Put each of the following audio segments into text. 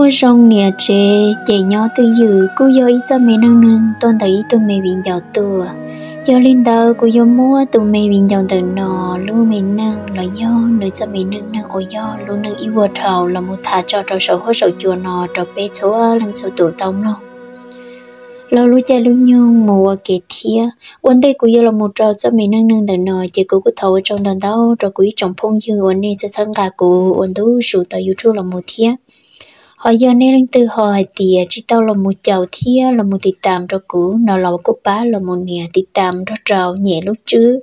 mua rong nè chế chạy nhỏ từ dự cô yo ít cho mẹ nâng nâng, tôn thấy tôi mẹ bị giàu tua yo linh đầu cô yo mua tụ mày bình dòng từ nọ lu mày nâng là yo nữ cho mày nâng nâng ôi yo lu nâng yêu vợ thầu là một thả cho trò sầu hốt sầu chùa nọ, trò bé số lần số tụ tông lo lâu lúc cha lúc nhung mùa kể thia vấn đề của yo là một trò cho mày nâng nâng từ nọ, chỉ cô có thầu trong đàn đau trò quý trong phong dương vấn đề sẽ sang cả cô vấn tú số tờ youtube là một thia họ giờ nên lên từ họ thì chỉ tao là một chầu thia, là một tịt tạm cho cũ nó là một bá, là một nhà tịt tạm cho trầu nhẹ lúc chứ.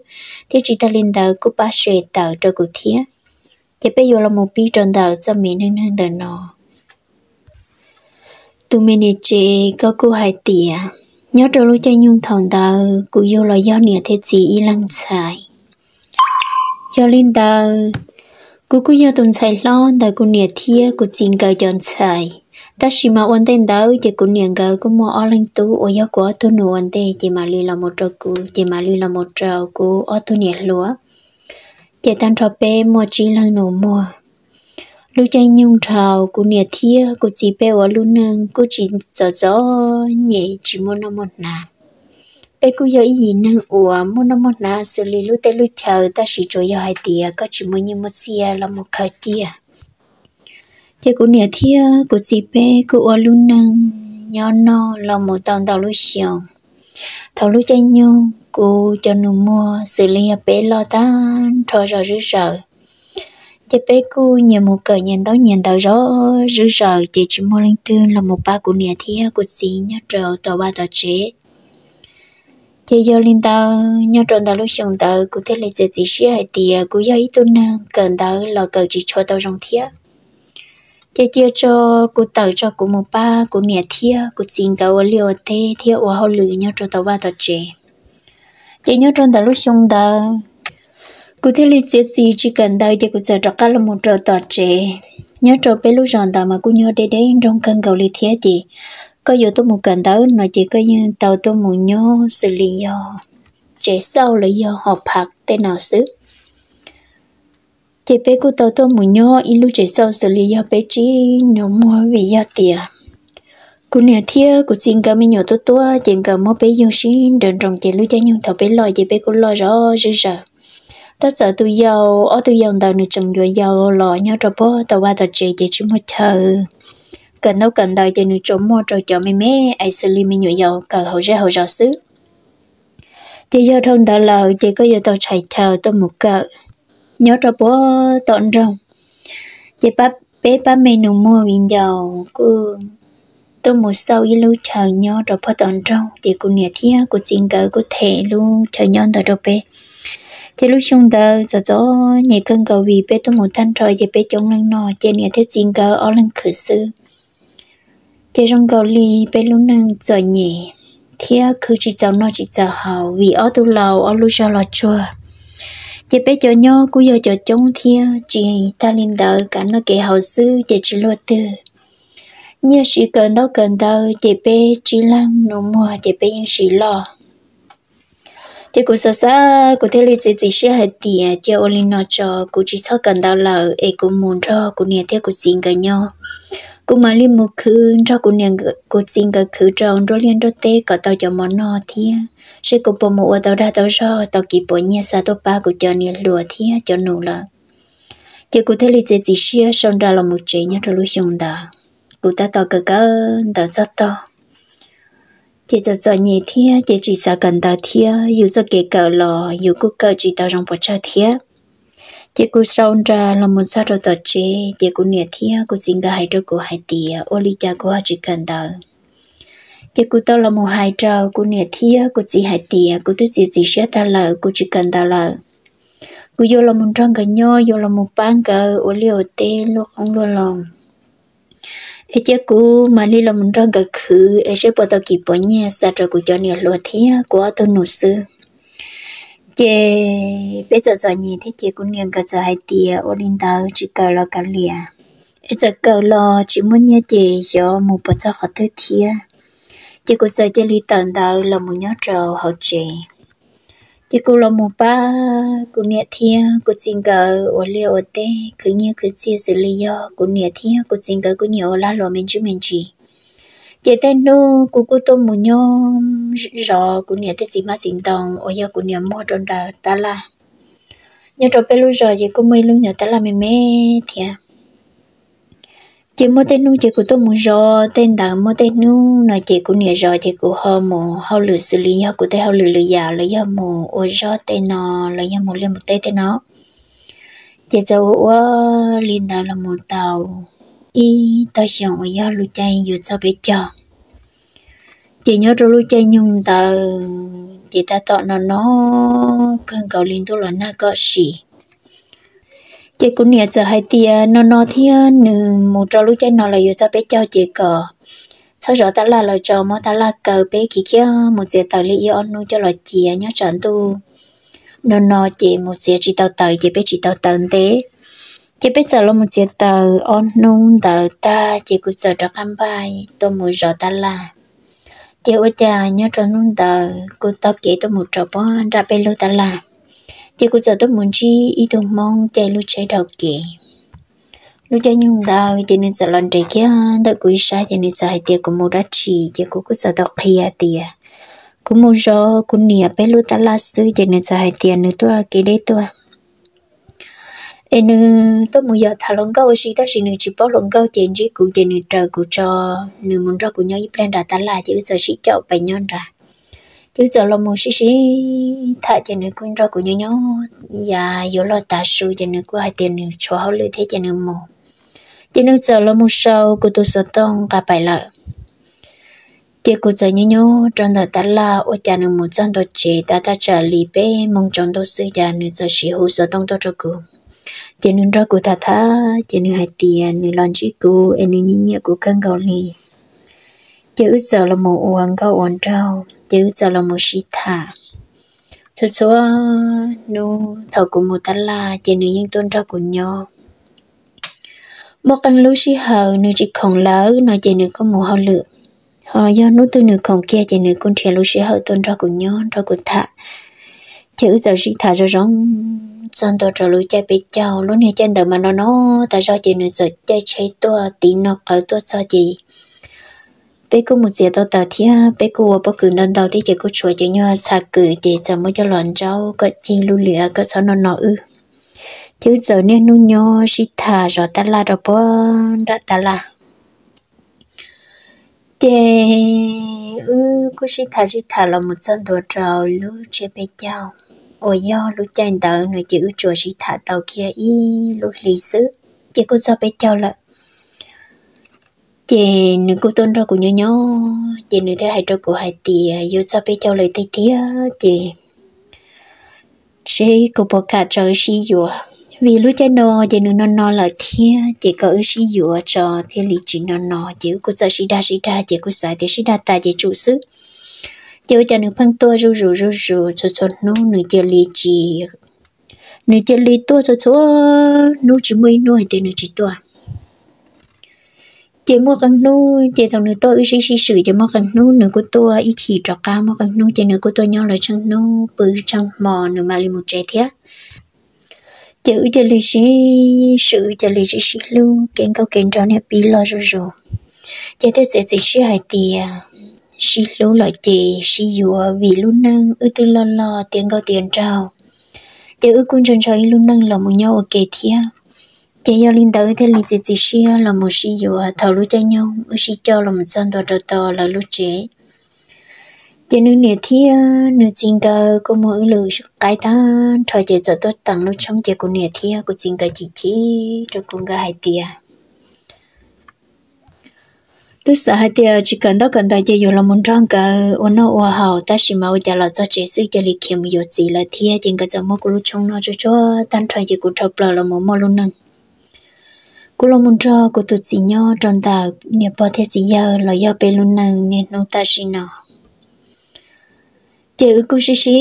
Thì chỉ ta lên đầu cô bá sẽ tạo cho cũ thia. Chỉ bây giờ là một bi tròn đầu cho mình nên nên đời nó. Tụi mình này chơi có cô hai tìa nhớ cho lúc chơi nhung thòng đầu cụ vô là do nhà thế gì lăng xài. Cho lên đầu cô cú nhớ tuần chạy lo tại cú nhẹ thia cú chính gờ chọn chạy. ta chỉ mà ổn định đâu chỉ cô nhẹ gờ cú mua ở lên tu ở nhà của tôi nụ ổn định chỉ mà li là một trâu cú, chỉ mà li là một trâu cú, ở tôi nhẹ lúa. Chỉ tan trò bé mua chỉ là nụ mua. Lu chạy nhung trào cú nhẹ thia cú chỉ bé ở luôn nè cú chỉ gió gió nhẹ chỉ mua nó một nàng bé cứ yêu ý năng ủa muốn nó một là xử lý lúc tết lúc chờ ta chỉ cho yêu hai tia có chỉ muốn như một xia là một khởi tia thế cũng nè, thia cũng chỉ bé cũng ủa luôn năng nhỏ nó là một tàu tàu lúc xiong. Thầu lúc chơi nhau cô cho nó mua, xử lý bé lo ta thôi rồi rứ sợ chị bé cô nhờ một cờ nhìn đó nhìn tao rõ rứ sợ chị chỉ mua lên tư là một ba của nè, thia của gì nhớ trầu tàu ba tàu chế chị giờ linh tao nhau trộn tao lúc xong tao cũng thấy là chỉ xí hay tiề cũng giờ ít tuần nè cần tao là cần chỉ cho tao trong thiệt chị chia cho cụ tao cho cụ một ba cụ nhẹ thiệt cụ xin tao liều thế thiệt và họ lử nhau trộn tao ba tao trẻ chị nhau trộn tao lúc xong tao cụ thấy là chỉ chỉ chỉ cần tao thì cụ chờ cho cả là một trộn tao trẻ nhớ trộn bé lúc ròn tao mà cụ nhớ đây đấy trong cần cầu lý thiệt thì có dù tôi một cần tới, nó chỉ có như tàu tôi một nhó xử lý do trẻ sau là do họp phạt tên nào xứ. Chị bé của tàu tôi một nhó in lúc trẻ sau xử lý do bé chỉ nó mua vì do tiền cô nè thia cô xin cả mấy nhỏ tôi tôi tiền cả mua bé yêu xin đừng trồng chị lúc cho nhung thầu bé lo chị bé cô lo rõ rõ rõ tất sợ tôi giàu ở tôi giàu tàu nữa chừng rồi giàu lo nhau rồi bố tàu ba tàu chạy chị chỉ một thờ cần nấu cần đời thì nữ trộm mua trò chợ mê mê ai xử lý mình nhựa dầu cờ hậu ra hậu rõ xứ. Thì giờ thông đã lờ chỉ có giờ tao chạy thờ tôi một cờ. Nhớ cho bố tọn rồng. Chỉ bắp bé bắp mẹ nụ mua viên dầu cứ tôi một sau y lưu chờ nhớ cho bố tọn rồng. Chỉ cô nhẹ thia cô xin cờ, cô thể lưu chờ nhớ tờ cho bé. Thì lúc xong đó giờ cho nhẹ cơn cầu vì bé tôi một thanh trời chị bé chống lăng nò. Trên nhẹ thế xin cờ ở lăng khử sư chế trong cầu ly bé lúc năng giờ nhỉ? Thế cứ chỉ cháu nó, chỉ cháu hậu vì ở tu lầu, ở lúc cháu lo chua. Chế bé cho nhau cũng giờ cho chống thì chỉ ta linh đợi cả nó kể hậu sư để chỉ lo tư. Như sự cần đâu cần đâu chế bé chỉ lăng nó mua chế bé yên chỉ lo thì cũng sợ sợ cũng thấy lịch chỉ sẽ hết tiền chỉ ôn lên nó cho cũng chỉ cho cần đau là ấy cũng muốn cho cũng nghe theo cũng xin cái nhau. Cô mà liên một khứ cho cô nhận cô xin cái khứ tròn rồi liên rồi tê có tao cho món nọ thia. Sẽ cô bỏ một tao ra tao cho tao kịp bỏ nhẹ sa tao ba cô cho nên lùa thia cho nụ lợ, chỉ cô thấy lịch chỉ chỉ xia xong ra là một chế nhá rồi lúc xong đó cô ta tao cái cái đó rất to chỉ cho cho nhị thia, chỉ chỉ sợ cần ta thia yêu cho kể cỡ lò yêu cứ cỡ chỉ tao trong bỏ cha thia. Chỉ cứ sau ra, là một sao rồi tờ chế chỉ cứ nhẹ thia cứ xin cả hai trâu của hai tìa ô li cha cô chỉ cần ta chỉ cứ tao là một hai trâu cứ nhẹ thia cứ chỉ hai tìa cứ tức chỉ chỉ sẽ ta lợ cứ chỉ cần ta lợ. Cứ vô là một trăng cái nhau vô là một bán cái ô li ô tê lúc không luôn lòng ai chứ cô mà đi làm ra trăng cái khứ ai sẽ bắt đầu kịp bỏ nhẹ sao cho cô cho nhiều lo thế cô tôi nụ sư chị bây giờ giờ nhìn thấy chị cũng niềng cái giờ hai tia ô linh tao chỉ cầu lo cả lìa giờ cầu lo chỉ muốn nhớ chị cho một bữa cho họ tới thia chị cũng giờ chơi li tận đầu là một nhớ trâu hậu chị chỉ cô là một ba cô nhẹ thia cô chinh cờ ở liều ở tê cứ như cứ chia xử lý do cô nhẹ thia cô chinh cờ cô nhiều la lo mình chú mình chỉ chị tên nô cô cô tôi muốn nhớ rõ cô nhẹ tê chỉ mà xin tòng ở giờ cô nhẹ mua trong đời ta là nhớ trong bây giờ chị cô mới lúc nhớ ta là mẹ mẹ thia chị mua tên nu chị cũng tôi muốn rõ tên đào mua tên nu nói chị cũng nhớ rõ chị cũng họ mù họ lừa xử lý họ cũng thấy họ lừa lừa già lấy họ mù ô rõ tên nó, lấy họ mù lên một tên tên nó. Chị cháu ô liên đào là một tàu, y tao xong ở giờ lưu chay vừa sao biết chờ chị nhớ rồi lưu chay nhung tàu, chị ta tọt nó nó cần cầu liên tôi là na có gì chị cũng nhớ giờ hai tia, nó nó thì ờ, nữ một trò lúc chơi nó là yêu cho bé cho chị cờ. Sau đó ta là lời cho mà ta là cờ bé kia kia một giờ tờ lý yêu nu cho lời chị nhớ chọn tu. Nó nó chị một giờ chỉ tàu tờ chị bé chỉ tàu tờ thế chị bé giờ là một giờ tờ on nu tờ ta, chị cũng giờ được ăn bài, tôi một giờ ta là. Chị ơi cha, nhớ trận nu tờ cô tao kể tôi một trò bó, ra bên lô ta là chỉ có giờ tôi muốn chi ý tôi mong chạy lúc chạy đầu kì lúc chạy nhung đau cho nên giờ lần chạy kia, đợi quý sai cho nên giờ hai tiệc của mua đã chỉ chỉ có cứ giờ đọc kia tiệc cũng mua gió cũng nia bé lúc ta la sư cho nên giờ hai tiệc nữa tôi cái đấy tôi em tôi muốn giờ thà lòng câu gì ta chỉ nữa chỉ bỏ lòng câu tiền chỉ cụ tiền nên trời cụ cho. Nữa muốn ra cụ nhau ít plan đã ta là chỉ giờ chỉ chọn bài nhon ra chứ giờ là một xí xí thà cho nên cũng cho của nhớ nhớ và giờ lo ta su cho nên cũng hai tiền cho họ lười thế cho nên một cho nên giờ là một sau của tôi sợ tông cả bài lợi. Chỉ cô giờ nhớ nhớ trong đời ta là ở cha nên một trong đồ chế ta ta trả lì bé mong trong đồ sư cha nên giờ chỉ hồ sợ tông đồ cho cô cho nên ra của ta tha cho nên hai tiền nên lần chỉ cô em nên nhị nhẹ của cân gạo lì chữ giờ là một uẩn câu uẩn trâu chữ giờ là một sĩ thả cho số nu thầu của một ta là chỉ nữ nhân tôn ra của nhau một căn lũ sĩ hờ, nữ chỉ còn lỡ, nói chỉ nữ có một hậu lửa. Họ do nữ từ nữ còn kia chỉ nữ con trẻ lũ sĩ hờ tôn ra của nhau ra của thả chữ giờ sĩ thả cho rong dân tôi trở lũ chạy bị chào. Lúc này trên đời mà nó nó tại sao chị nữ giờ chạy chạy tua, tí nó ở tua sao gì bé cô một giờ tao tao thì bé cô à, bao cứ lần đầu thì chỉ có chuột chỉ nhau xả cử để cho mới cho lòn rau có chi lưu lửa có sao nó nọ ư. Chứ giờ nên nu nho xí thà rồi ta la rồi bơ. Đã ta la. Để ư, cô xí thà xí thà là một chân đồ trào lu chế bé chào ôi do lu chạy tao nói chữ chuột xí thà tàu kia y lu lì xứ. Chỉ có sao bé chào là chị nữ cô tôn ra của nhau nhau chị nữ thế hai trâu của hai tỷ yêu sao bé cháu lời tây tía, chị chị cô bỏ cả trời xí dùa. Vì lúc chơi nó chị nữ non non là thia chị có ư xí dùa cho thế lý chị non non chị cô cho xí đa xí đa, chị cô xài thế xí đa ta chị chủ sức chị cho nữ phân tua rù rù rù rù cho cho nó nữ chơi lý chị nữ chơi lý tua cho cho nữ chỉ mới nuôi thì nữ chỉ tua? Chỉ mua căn nu chỉ thằng nữ tôi xí sĩ sử chỉ mua căn nu. Nữ của tôi ít chỉ trọ cao mua căn nu. Chỉ nữ của tôi nhau là chân nu bự chân mò nữ mà li một trẻ thế chữ chỉ chị lì xí sử chỉ lì sĩ xí lu kiến câu kiến trò này bị lo rồi rồi chỉ thế sẽ sĩ xí hai tiền sĩ lu lại chỉ sĩ dùa vì luôn năng ư tư lo lo tiền câu tiền trao. Chỉ ư quân chân trời luôn năng là một nhau ở kề thiên chỉ yêu linh tử thế lý chỉ chỉ xia là một sĩ dụ thầu lúc cho nhau ở sĩ cho là một dân đồ đồ to là lúc chế chỉ nữ nè thì nữ chính cơ có một sức cái ta thôi chỉ giờ tôi tặng lúc trong chỉ của nè thì của chính cơ chỉ chỉ cho cô cái hai tia tôi sợ hai tia chỉ cần đó cần đại chỉ yêu là một trang cơ ôn nó ôn hậu ta chỉ mau cho là cho chế sự cho lịch kiếm yêu gì là thì chính cơ cho một lúc trong nó cho cho tan thôi chỉ của thập là một mô luôn nè cú lo muốn cho cô tự chỉ nhau tròn tàu nè bỏ thế chỉ giờ là do bé luôn nàng nên nó ta xin nọ chờ cô xí xí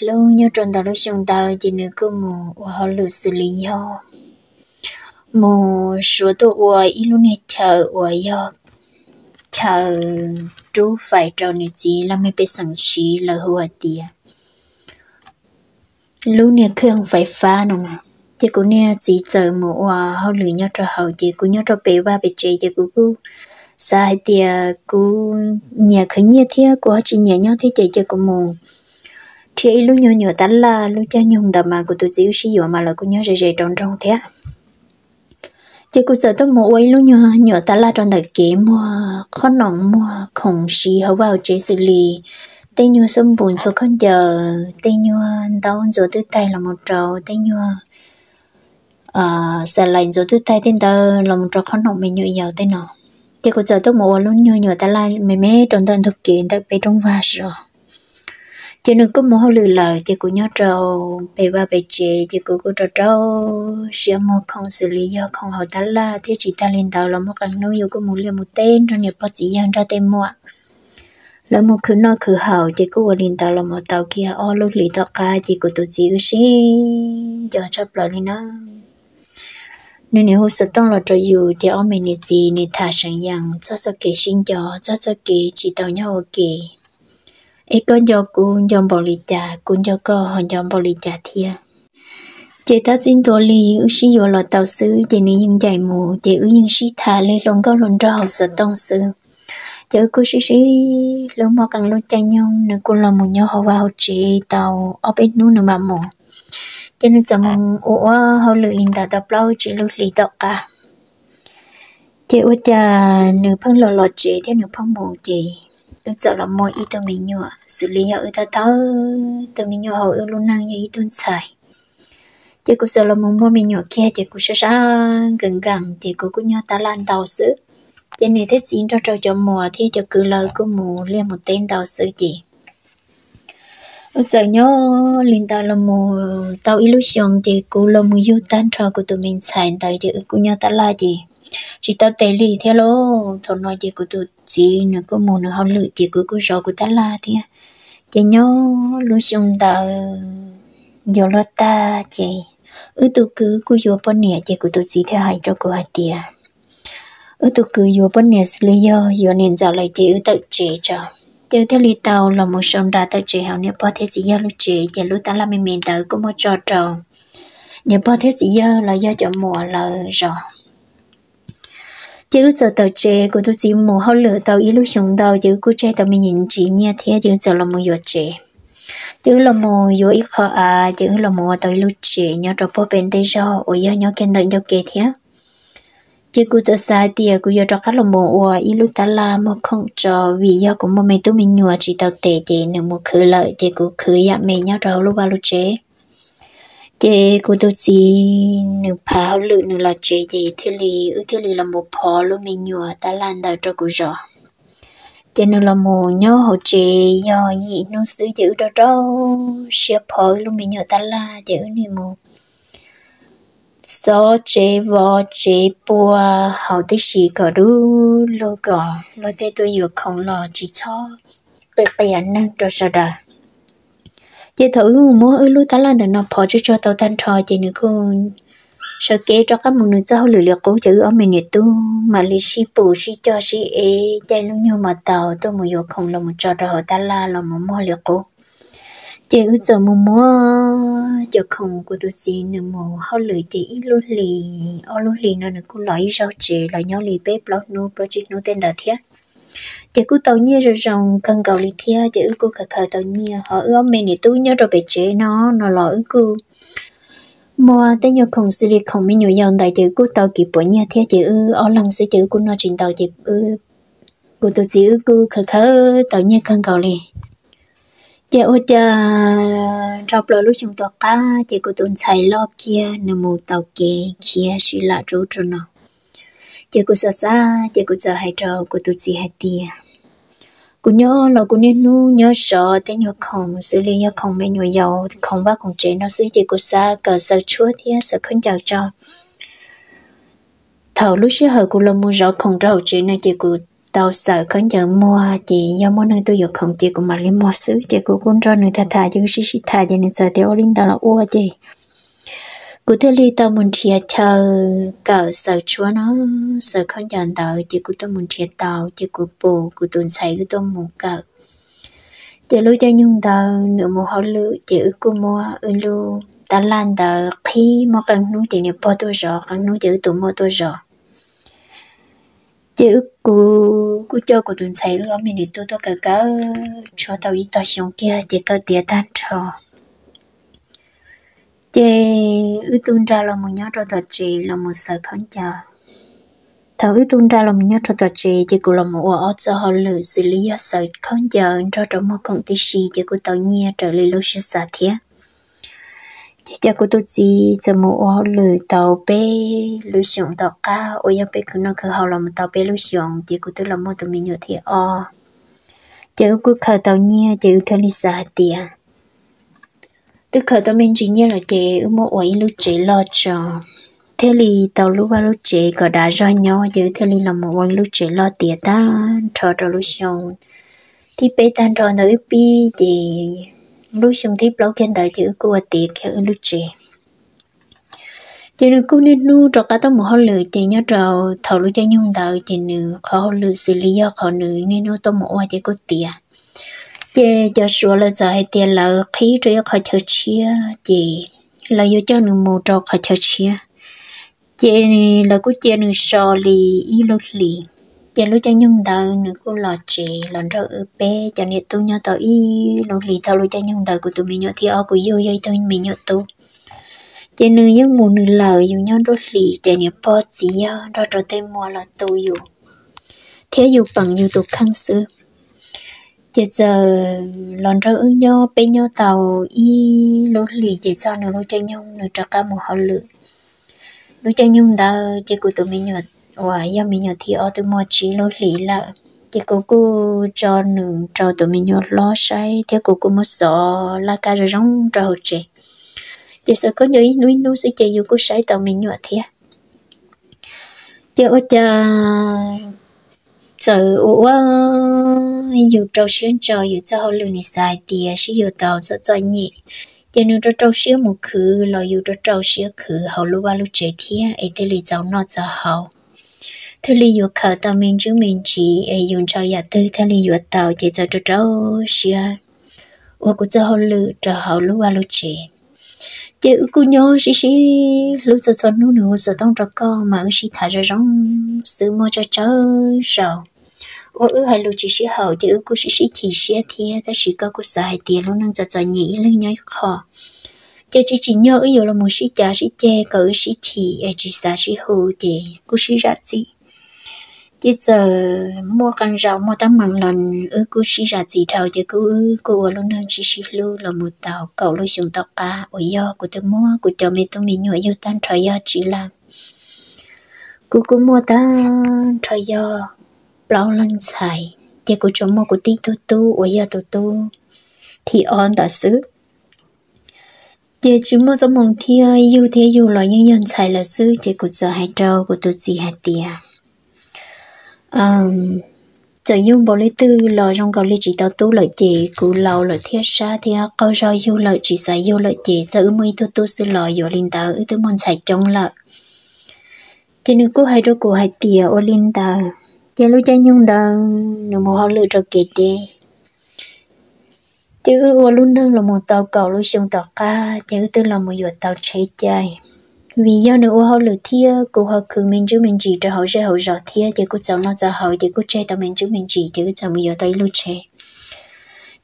lâu nhau tròn tàu lúc xong tàu chỉ nữa cô mù và họ lựa xử lý do mù số tôi và ít luôn nè chờ và do chờ chú phải trâu nè chỉ là mấy bé sẵn xí là hùa tìa lúc nè khương phải phá nó mà chị cũng nè chỉ chờ một hoa hậu lửa nhau cho hậu, chị cũng nhau cho bé ba bé chị chị cũng cứ sai thì cũng nhà khởi nhà thế của chị nhà nhau thế chị chị cũng một. Thì lúc nhỏ nhỏ tán là lúc cha nhung đầm mà của tôi chỉ sử dụng mà là cũng nhớ rề rề trong trong thế chị cũng sợ tôi mua ấy lúc nhỏ nhỏ tán là trong đời kế mua khó nóng mua khổng sĩ hậu vào chế xử lý. Tên nhua xâm buồn cho con giờ tên nhua đau rồi tư tay là một trầu tên nhua Ờ, sẽ sợ lạnh rồi tư tay tên tờ lòng một khó nọng mình nhua dầu tên nó. Chỉ có giờ tôi mua luôn nhỏ nhỏ ta là mẹ mẹ trong tên thực kiện tại bị trong va rồi. Chỉ đừng có mua lừa lời chỉ có nhớ trâu bề ba bề chị chỉ có có trâu. Trâu sẽ mua không xử lý do không hỏi ta là thế chỉ ta lên tàu là một cái nuôi có muốn liền một tên, rồi nhập bác chỉ dân ra tên mua là một khứ nó khứ hậu chỉ có lên tàu là một tàu kia ô lúc lý tàu ca chỉ có tổ chức sinh cho chấp lời lên nó nên nếu sự tông là trời dù thì ông mình gì? Nên thả sang yang cho cho kỳ sinh cho cho cho kỳ chỉ tàu nhau kỳ ấy có do cũng do bỏ lì trà cũng do có họ do bỏ lì trà thia. Chế ta xin tổ lì ư sĩ dụ là tàu sư chế nên những chạy mù chế ư những sĩ thả lên lông có lông ra học sợ tông sư. Chế ư sĩ sĩ lúc mà càng lúc chạy nhông nếu cũng là một nhau họ vào chế tàu ở bên núi nữa mà mù cho nên giờ mong ủa họ lựa linh tàu tập lâu chị lựa lì tàu cả. Chị ư cha nửa phân lò lò chị theo nửa phân mù chị. Tôi sợ là mỗi ít tôi mình nhựa. Xử lý ở ta tao tôi mình nhựa hậu luôn năng như ít tôi xài. Chỉ cũng sợ là một mỗi mình nhựa kia chỉ cũng sẽ sáng gần gần chỉ cũng cũng nhớ ta lan tàu sữa cho nên thế xin cho cho cho mùa thì cho cứ lời của mùa lên một tên tàu sữa gì ở giờ nhớ, linh ta là một tàu illusion thì cô là một yêu tan trò của tụi mình xài tại thì cô nhớ ta là gì? Chỉ tao tệ lì theo lô thằng nói chị của tụi chị nữa có một nữa học lựa chị của cô rõ của ta là thì chị nhớ lúc chúng ta giờ lo ta, chị. Ư tụ cứ, cô vô bên nè chị của tụi chị theo hai cho cô hai tia ư tụ cứ vô bên nè xử lý do giờ nên giờ lại thì ư tự chị cho từ theo lý tàu là một sông đá tự chế hào nếu bỏ thế giới do lúc chế và lúc ta làm mình mình tới cũng một trò tròn nếu bỏ thế giới do là do cho mùa là rõ. Chứ giờ tàu chế của tôi chỉ mùa hậu lửa tàu ý lúc xuống tàu chứ cô chế tàu mình nhìn chỉ nghe thế, chứ giờ là một giờ chế chứ là một giờ ít khó à chứ là một tàu lúc chế nhớ cho bỏ bên đây sau ôi giờ nhớ kênh đợi cho kể thế chứ cô giờ sai thì cô giờ cho các lòng một ủa ít lúc ta làm một không cho vì do cũng một mình tôi mình nhua chỉ tàu tệ chỉ nên một khử lợi thì cô khử ya mình nhau rồi lúc ba lúc chế chế cô tôi chỉ nửa pháo lự nửa là chế gì thế lì, ư thế lì là một phò lúc mình nhua ta lan đời cho cô rõ. Chế nửa là một nhớ hồ chế do gì nó sử dụng đó đâu xếp phò lúc mình nhua ta la, chữ này một so chế vò chế bùa hậu tí xì cờ đu lô cờ lô tê tôi vừa không lo chỉ cho. Bè bè năng rồi sao đời chị thử mua ư lúc ta lan được nó phò cho cho tàu tan trò chị nữa cô sợ kể cho các một nữ giáo lười liệt cố chữ ở mình nhiệt tu mà li si bù si cho si ê chạy lúc nhau mà tàu tôi mua vô không là một trò rồi họ ta la là một mua liệt cố chị ư giờ mù mua cho không của tôi gì nữa mù họ lười chị ít lúc lì ô lúc lì nó nữa cô lấy rau chị là nhau lì bếp lót nu project nô tên là thiết chị cứ tàu nhia rồi rồng cần cầu lì thiết chị ư cô khờ khờ tàu nhia. Họ ư miền này tôi nhớ rồi bị chế nó nó lo ư cô. Mua tên nhiều không xử lý không mấy nhiều dòng tại chị cứ tàu kịp bữa nhia. Thiết chị ư ở lần sẽ chữ cô nó trình tàu chị ư cô tôi chỉ ư cô khờ khờ tàu nhia cần cầu lì chỉ ô cha ờ, rọc lỡ lúc chúng ta cá chỉ cô tuần xài lo kia nằm một tàu kia kia, xí là rú cho nó chị cô xa xa, chị cô sa hai trò cô tu chỉ hai tia cô nhớ là cô nên nu nhớ sợ thế nhớ không xử lý nhớ không mấy nhớ giàu không bác không chế nó xí chị cô xa cờ sợ chúa thì sợ không chào cho. Thầu lúc xí hơi cô lo mua rõ không rõ chế này chị cô tao sợ không nhớ mua chị do mua nơi tôi dục không? Chị cũng mà lên mua xứ chị cũng cũng cho nâng thà thà chứ xí xí thà cho nên sợ theo linh tao là ua chị. Cụ thể li tao muốn chia chờ cờ sợ chúa nó sợ không nhận tao chỉ cũng tao muốn chia tao chỉ cũng bù cụ tuần say cụ tao muốn cờ, chỉ lúc cho nhung tao nửa mùa họ lữ chỉ ư cụ mua ư lu ta lan tao khi mà cần nuôi chỉ nhập bao tôi rõ cần nuôi chữ tụi mua tôi rõ chứ cô cô cho cô tuần say ư mình đi tôi tôi cả cả cho tao ít tao xong kia chỉ tao tiền tan trò. Chị ư tuần ra là một nhớ cho tao chị là một sợ khẩn chờ thầu ư tuần ra là một nhớ cho tao chị chị cũng là một ở cho họ lử xử lý sợ khẩn chờ cho trong một công ty xì chị cô tàu nhia trở lại lúc sẽ xả thiệt chỉ cho cô tôi chỉ cho một ô lựa tàu bê lựa xuống tàu cá ô ya bê cứ nó cứ họ là tàu bê lựa xuống chỉ cô tôi làm một tụi mình nhiều thì ờ. ô chỉ cô khờ tàu nhia chỉ cô cũng đi xa tiền tôi khờ tàu mình chỉ nhớ là chỉ ở một ấy lúc chế lo cho. Thế thì tàu lúc vào lúc chế có đã do nhau, chứ thế thì là một ấy lúc chế lo tiền ta cho cho lúc xong thì bê tan cho nó bi gì lúc xong tiếp lâu khen đại chữ của tiệt theo lúc chế chỉ nên cô nên nu cho cả tao một hồi lửa chỉ nhớ trò thầu lúc chơi nhung đời chỉ nữa khó lửa xử lý do khó nữ nên nu tao một hoa chỉ có tiệt chị cho số là giờ hay tiền là khí rồi khỏi chờ chia, chị là do cho nữ mù trò khỏi chờ chia. Chị là cô chị nữ sò lì y lô lì chị lúc cho nhung đầu nữ cô lò chị lần rồi ở bé cho nên tôi nhớ tao y lô lì tao lúc cho nhung đầu của tụi mình nhớ thì ở của yêu yêu tôi mình nhớ tôi chị nữ những mù nữ lời, dù nhau đôi lì, chị nữ bỏ gì á đó rồi tên mua là tôi yêu thế dù bằng yêu tôi khăn xưa giờ giờ lần ra ư nhau bên nhau tàu y lô lì chỉ cho nữ lúc chơi nhung nữ trả cả một họ lự. Lúc chơi nhung đã chỉ của tụi mình nhớ và giờ mình nhớ thì ở từ mua chỉ lô lý là thì cô cô cho nương cho tụi mình nhớ lo say theo cô cô một sợ là cả rồi rong cho hậu chỉ sợ có nhớ núi núi sẽ chạy vô cô say tàu mình nhớ thì giờ ở cha sợ ủa, dù trâu xuyên trò, dù cho họ lưu này sai thì sẽ dù tàu cho cho nhị. Chỉ nên cho trâu xuyên một khứ, lo dù cho trâu xuyên khứ, họ lưu ba lưu chơi thì ấy thế li cháu nó cho họ thế li yu khờ tao mình chứ mình chỉ ai dùng cho nhà tư, thế li yu tàu chỉ cho à. cho cháu xia và cũng cho họ lừa cho họ lúc và lúc chị chị cứ nhớ xí xí lúc cho cho nó nữa giờ tông cho con mà xí thả ra rong sự mua cho cháu sao ô ư hai lúc chỉ xí hậu chị ư cứ xí xí thì xí thì ta xí có cứ xài tiền luôn năng cho cho nhỉ lên nhớ khó chị chỉ chỉ nhớ ý là một sĩ cha sĩ che cỡ xí thì chỉ xả sĩ hù thì cứ sĩ ra gì chị giờ mua căn rau, mua tấm măng lần, ư, cứ xí ra gì thầu chứ cứ cứ ở luôn hơn xí xí lưu là một tàu cậu lưu xuống tàu cá ở do của tôi mua, của cho mẹ tôi mình nhồi yêu tan thời do chỉ làm cứ cũng mua tan thời do, bao lần xài, chứ có chỗ mua của tí tu tu ở do tu tu, thì on đã xứ. Chỉ chúng mua trong mong thì yêu thế yêu lo những nhân xài là xứ chỉ có giờ hai trâu của tôi gì hai tiền um giờ dùng bộ lý tư lò trong cầu lý chỉ tao tu lợi chỉ cụ lâu lợi thiết xa thì câu do yêu lợi chỉ xài yêu lợi chỉ giờ mới tu tu sư lò yêu linh tao ưu tư môn sạch trong lợi thì nếu cô hay đôi cô hay tiền ô linh tao giờ lúc chơi nhung đó nó một họ lựa cho kể đi chứ ở luôn nâng là một tàu cầu lúc xuống tàu ca chứ tư là một vụ tàu cháy chơi vì do nữ ô hậu lửa thia, cô họ cứ mình chứ mình chỉ cho họ sẽ họ rõ thia thì cô cháu nó ra họ thì cô chơi tàu mình chứ mình chỉ, chứ cháu mình giờ tay lúc chơi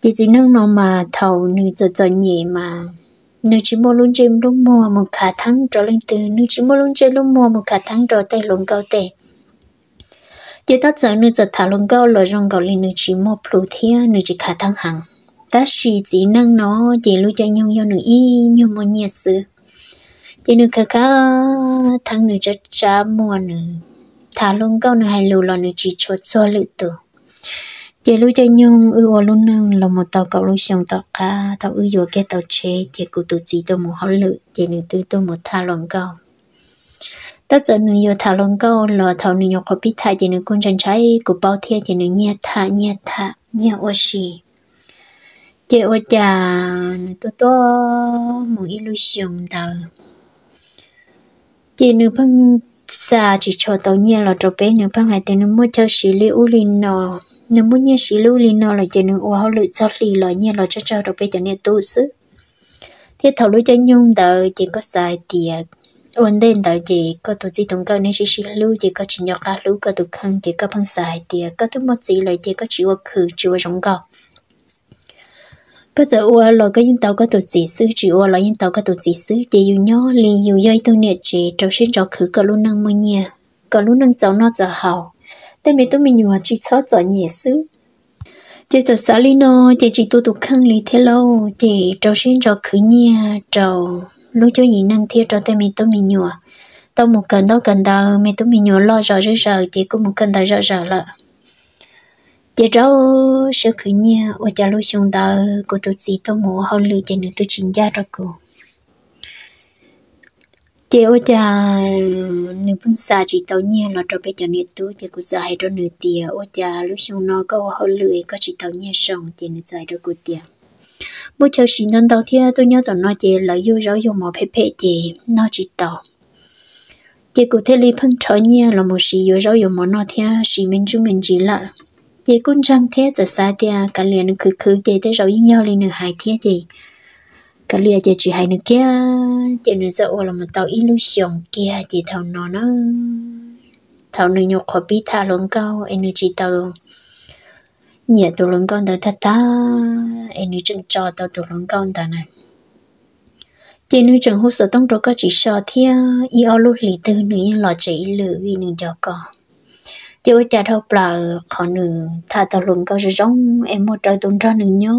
chỉ chỉ nâng nó mà thầu nữ giờ giờ nhẹ mà nữ chỉ mua luôn chơi luôn mua một cả tháng rồi lên từ, nữ chỉ mua luôn chơi luôn mua một cả tháng rồi tay luôn cao tệ. Chỉ tất giờ nữ giờ thả luôn cao rồi rong cao lên nữ chỉ mua plu thia, nữ chỉ khả tháng hàng ta chỉ chỉ nâng nó, chỉ lu chơi nhau nhau nữ y như một nhà sư chỉ nữa khả khả thằng nữ cho cha mua nữa thả lông câu nữ hay lu lò nữ chỉ cho cho lự tử chỉ lúc chơi nhung ư ở luôn năng là một tàu cậu lúc xong tàu cá tàu ư vừa cái tàu chế chỉ cụ tụ chỉ tôi một họ lự chỉ nữa tư tôi một thả lông câu tất giờ nữ yêu thả lông câu là thảo nữ yêu có biết thả chỉ nữ con chân trái của bao thiệt, chỉ nữ nhẹ thả nhẹ thả nhẹ ô xì. Chỉ ô chà nữ to to một illusion tàu chị nữ phân xa chỉ cho tàu nhiên là trò bé nữ phân hai tên nữ mua cho xí li u li nọ. Nữ mua nhiên xí li u li nọ là chị nữ u hậu lự cho li là nhiên là cho cho trò bé cho nên tu sư thế thầu lối cho nhung đợi chị có xài tiền ổn định đợi chị có tổ chức tổng cơ nên xí xí lưu chị có chỉ nhỏ cá lưu có tổ khăn, chị có phân xài tiền có thứ một gì lại chị có chịu khử chịu rong gạo có giờ ua lo có yên tàu có tổ chỉ sư chỉ ua lo yên tàu có tổ chỉ sư để yêu nhó li yêu dây tôi nè chị trâu xin cho khử có luôn năng mơ nhia có luôn năng cháu nó giờ hào. Tại vì tôi mình nhua chỉ cho cho nhẹ sư chị giờ xã li nó chị chỉ tôi tụ khăn li thế lâu chị trâu xin cho khử nhia trâu. Lúc cho gì năng thiết cho tại vì tôi mình nhua tao một cần tao cần tao mẹ tôi mình nhua lo rõ rỡ rỡ chị cũng một cần tao rõ rỡ lợ giờ đó sẽ khử nhà ở nhà lối xuống đó cô tôi chỉ tôi mua hậu lư cho nên tôi chính gia cho cô giờ ở nhà nếu phân xa chỉ tao nhà là cho bây giờ nên tôi thì cô giải cho nửa tiền ở nhà lối xuống nó có hậu lư có chỉ tao nhà xong thì nên giải cho cô tiền mỗi chiều xin nên đầu tiên tôi nhớ rằng nó chị là yêu giáo yêu mà phê phê chị, nó chỉ tao. Chị cụ thể lý phân trở nhà là một sự yêu giáo yêu mà nó theo sự mình chúng mình chỉ là chị cũng chẳng thế, giờ xa tia à, cả liền cứ cứ chị tới rồi nhau lên nửa hai thế chị. Cả liền chị chỉ hai nữa kia, chị nữa giờ là một tàu illusion kia, chị thầu nó nó thầu nữa nhục khó bị tha luôn cao, energy chỉ tàu. Nhẹ tàu luôn con tới thật ta energy chân cho tàu tàu luôn con ta này. Chị nữ chừng hút sợ tông rồi có chỉ sợ thia, y ao lúc lì tư nữa lọ chỉ lử vì nữ cho con tiêu cha thâu bờ khó nữ. Thà tao luôn có giống em một trời tuần ra nữ nhớ.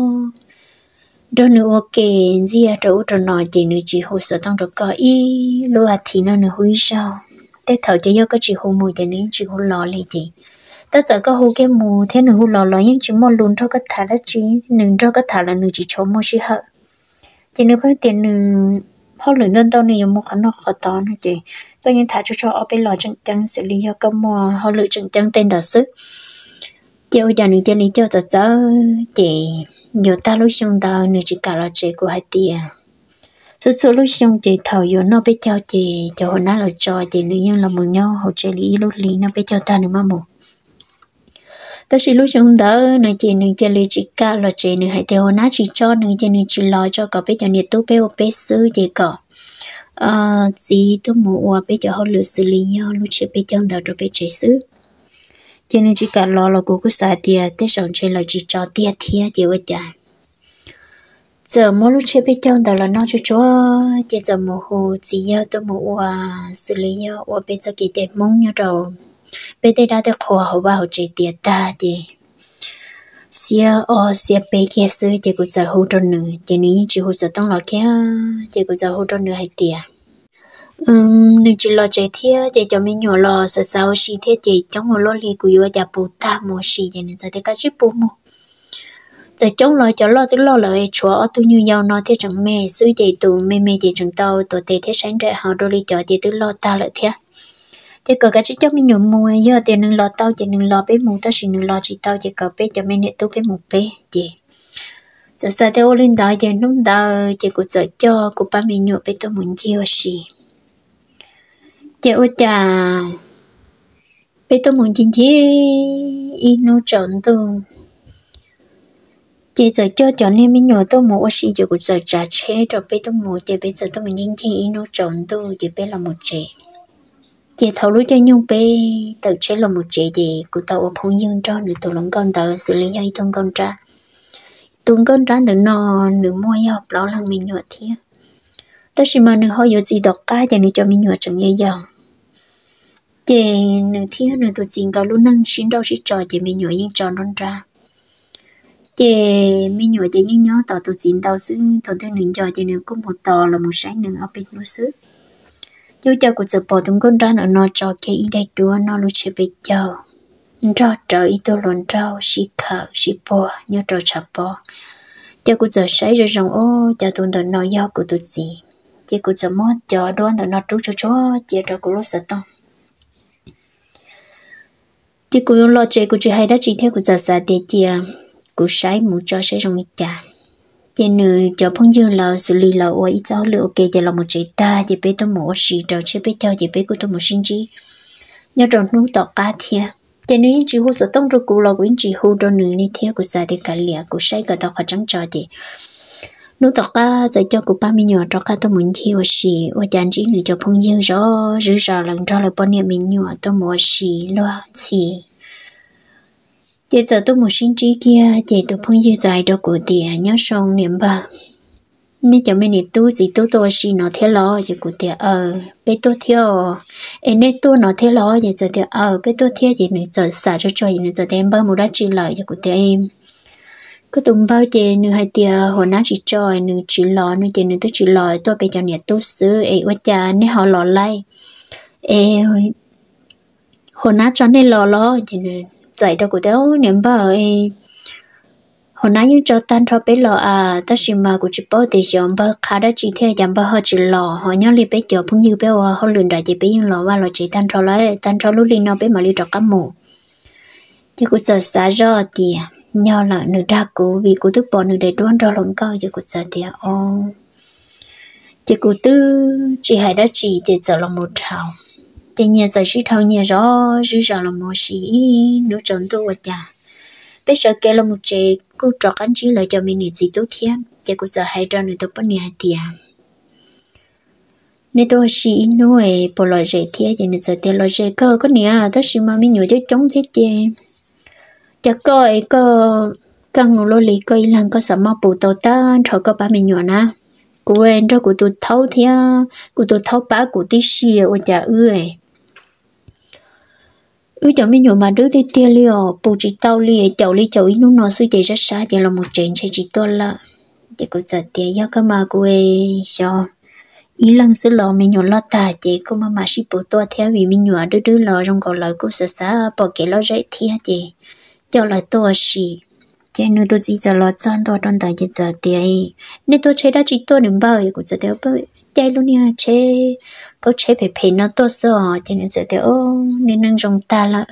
Đó nữ ok gì à chỗ cho nói thì nữ chỉ hồ sơ tăng được có ý. Lúa à thì nó nữ hủy sao? Tết thầu cho do có chỉ hồ mùi thì nên chỉ hồ lò lì gì tất cả có hồ cái mù, thế nữ hồ lò lò nhưng chỉ mua luôn cho cái thà đó chỉ nữ cho cái thà là nữ chỉ cho mua chỉ hở thì nữ phải tiền nữ họ lựa đơn tao này một khả năng khó to nữa chị tôi nhìn thấy cho cho ở bên lò chân chân xử lý cho công mùa họ lựa chân chân tên đó sức chiều giờ nữ chân đi cho cho cho chị nhiều ta lúc xong tao nữ chỉ cả là chị của hai tia số số lúc xong chị thầu vô nó biết cho chị cho hồi nãy là cho chị nữ nhân là một nhau hậu chị lý lúc lý nó biết cho ta nữa mà một ta chỉ lúc chúng đỡ nữ chị nữ chị lý chị cả là chị nữ hai tiêu nát chị cho nữ chị nữ chị lo cho có biết cho nhiệt tu bé bé sư ờ, chị có à chị tôi muốn qua bây giờ họ lựa xử lý nhau lúc chị bây giờ đào rồi bây chị sư cho nên chỉ cả lo là cô cứ xài tiền tới sống chơi là chỉ cho tiền thiệt chị vậy chả giờ mỗi lúc chơi bây trong đào là nó cho cho chỉ giờ mùa hồ chỉ nhau tôi mùa xử lý nhau và bây giờ kỳ đẹp mong nhau rồi bây giờ đã được khóa hậu vào chơi tiền ta đi xia o, xia bê kia sư chỉ có giờ hỗ trợ nữa chỉ nữ chỉ hỗ trợ tông lọ kia, chỉ có giờ hỗ trợ nữa hay tiền um nên chỉ lo chạy thia chỉ cho mình nhỏ lo sợ sao xí thia chỉ trong một lô lì của yêu cha bù ta mua xí chỉ nên giờ thì cả chip bù mua giờ chống lo cho lo tức lo lại chúa tu như giàu nó thế chẳng mê sư chỉ tụ mê mê chỉ chẳng tao tụ tê thế sáng ra họ đôi đi cho chỉ tức lo ta lại thế À. thì có cái chỉ cho mình nhộn mua giờ tiền nâng lo tao chỉ nâng lo bé mù tao chỉ nâng lo chỉ tao. Chỉ có bé cho mình nè tu bé mù bé, chị. Giờ sao theo lên đó chỉ lúc đó chỉ cũng sợ cho của ba mình nhộn bé tôi muốn chiêu gì à chị. Ơi chà, bé tôi muốn chính chí inu chọn tu chị giờ cho cho nên mình nhộn tôi một gì chỉ cũng sợ trả chế rồi bé tôi muốn chị bây giờ tôi muốn chính chí inu chọn tu chị bé là một chị chị thấu lối cho nhung bê tự chế là một chị gì, của tàu ở phong dương cho nữ tàu lớn con tàu, xử lý dây thông con ra. Tuần con ra nữ nò nữ mua học đó là mình nhựa thiệt ta là mà nữ họ có gì đọc cái cho nữ cho mình nhựa chẳng dễ dòng chị nữ thiệt nữ tụi chính cả luôn năng, xin đâu xin trò chị mình nhựa yên trò non ra. Chị mình nhựa chị yên nhớ, tàu tụi chính tàu xứ tàu tư nữ trò chị nữ có một tàu là một sáng nữ ở bên núi xứ yêu cho của sự bỏ tụm con ra ở nó cho cái ý đại đua nó lúc chỉ bị chờ. Cho trở ý tôi luôn trâu xì khờ, xì bò nhớ trò chả bò. Cho của giờ sấy rồi rằng ô cho tụi nó nói do của tôi gì chỉ của giờ mất cho đoán tụi nó trú cho chó chỉ cho của lúc sợ tông. Chỉ của lo chơi của chị hay đã chỉ theo của giờ xa để chia của sấy mù cho sấy rong ít cả chị nữ cho phong dương là xử lý là ôi cháu lựa ok thì là một chị ta chị biết tôi một sĩ trò chơi biết cho chị biết của tôi một sinh chi nhớ rồi nút tỏ cá thiệt cho nữ chỉ hút số tông rồi cụ là quyến chỉ hút rồi nữ đi theo của gia đình cả lìa của say cả tao khó trắng cho thì. Nút tỏ cá giờ cho cụ ba mươi nhỏ cho cá tôi muốn thiêu xì và chán chỉ nữ cho phong dương rõ rứ rõ lần cho là bao nhiêu mình nhỏ tôi một xì lo, xì giờ giờ tôi một sinh trí kia, chị tôi phong dương dài đó của địa nhớ sông niệm bờ. nên cho mình tu chỉ tu tôi xin nó thế lo, giờ cụ tiệt ờ bé tôi theo. Em nên tu nó thế lo, giờ giờ địa ờ bé tôi theo, giờ nên giờ xả cho cho nên giờ đem bao một đã chỉ lợi, giờ cụ tiệt em. Cứ tụm bao chị nửa hai tiệt hồi nãy chỉ cho nửa chỉ lo nửa chị nửa tôi chỉ lo, tôi bây giờ nè tôi xứ ấy quá cha nên họ lo lại em hồi nãy cho nên lo lo chị nữa dạy đâu cụ tiệt niệm bao ấy hồi nãy những cho tan cho bé lò à ta chỉ mà của chị bảo để cho bà khá đã chỉ theo giảm bà họ chỉ lò. Họ nhớ li bé cho phong như bé họ luyện đại chỉ bé những lò và lò chỉ tan cho lại tan cho lúc li nó bé mà li cho cắm mù. Chứ cũng giờ xa do thì nhớ là nửa ra cố vì cô tức bỏ nửa để đoan cho lòng cao chứ cũng giờ thì ô chứ cô tư chỉ hay đã chỉ để giờ là một thảo thì nhà giờ chỉ thâu nhà rõ chỉ giờ là một sĩ nữ chọn tôi quá già bây giờ kể là một chế cô trọ anh chỉ lời cho mình gì tốt thêm chỉ cô giờ hay ra nữa tôi bắt nhà tiền nên tôi chỉ nuôi bộ loại dễ thiệt thì nên giờ tiền loại dễ cơ. Có nè tôi chỉ mà mình nhớ cho chống thế chứ chắc coi có căn ngô lô lì coi lần có sợ mà bù tàu ta cho có ba mình nhớ na cô em cho cô tôi thâu thiệt cô tôi thâu ba cô tí xìa ôi chả ơi ư cháu mi nhổ mà đứa thì tia ở bù chỉ tao liề cháu li cháu ít nó nó sư chạy rất xa chỉ là một chuyện chạy chỉ to là để có giờ tia do cái mà, cô ấy cho ý lần sư lò mi nhổ lo ta chỉ cô mà mà ship bù to theo vì mi nhổ đứa đứa lò trong cầu lời cô sợ xa bỏ cái lo dễ thia chị? Cho lời to xì. Cho nên tôi chỉ giờ lo chọn to trong tại giờ tia nên tôi chơi đã chỉ to đến bao giờ cũng giờ theo bao chạy luôn nha chế có chế phải phải nó to sợ cho nên giờ thì, ô, nên nâng trong ta là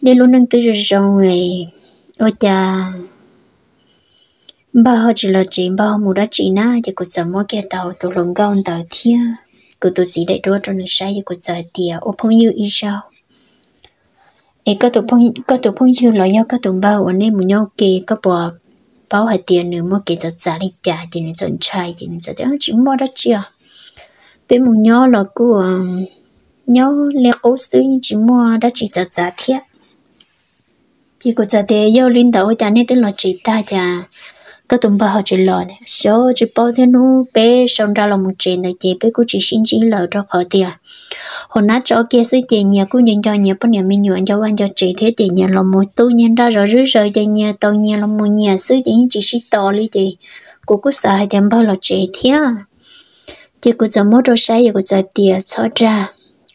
nên luôn nâng tư trong người, ô, cha. Bà họ chỉ là chỉ bà họ mua đã chỉ na thì cũng chẳng mua cái tàu tàu lồng gạo, tàu thia. Cứ tôi chỉ để đua cho nó sai thì cũng chẳng tiệt ô, phong yêu ý sao? Ấy có tụ phong, có tụ phong yêu là do có tụ bao ở nên muốn nhau kì, có bỏ bao hai tiền nữa mua cái cho giá đi trả thì nó dẫn trai thì nó sẽ thấy chỉ mua đó chưa bên một nhỏ là cô nhỏ lẹ cố sư chỉ mua đó chỉ cho giá thiệt chỉ có giá để yêu linh đầu cho nên tên là chỉ ta cha có tụi bà họ chỉ lo này số chỉ bao thế nu bé xong ra lòng một chuyện này chị bé cũng chỉ xin chỉ lời cho khỏi tiền hồi nãy cho kia sư chị nhà cũng nhận cho nhà bao nhiêu mình nhuận cho anh cho chị, thế chị nhà lòng một tu nhân ra rồi rưỡi rồi chị nhà, tàu nhà lòng một nhà sư chị chỉ xin to lý chị. Cô cũng sợ hai tiền bao là chị thế à? chị cũng chẳng mất rồi sai cũng chẳng tiền cho ra.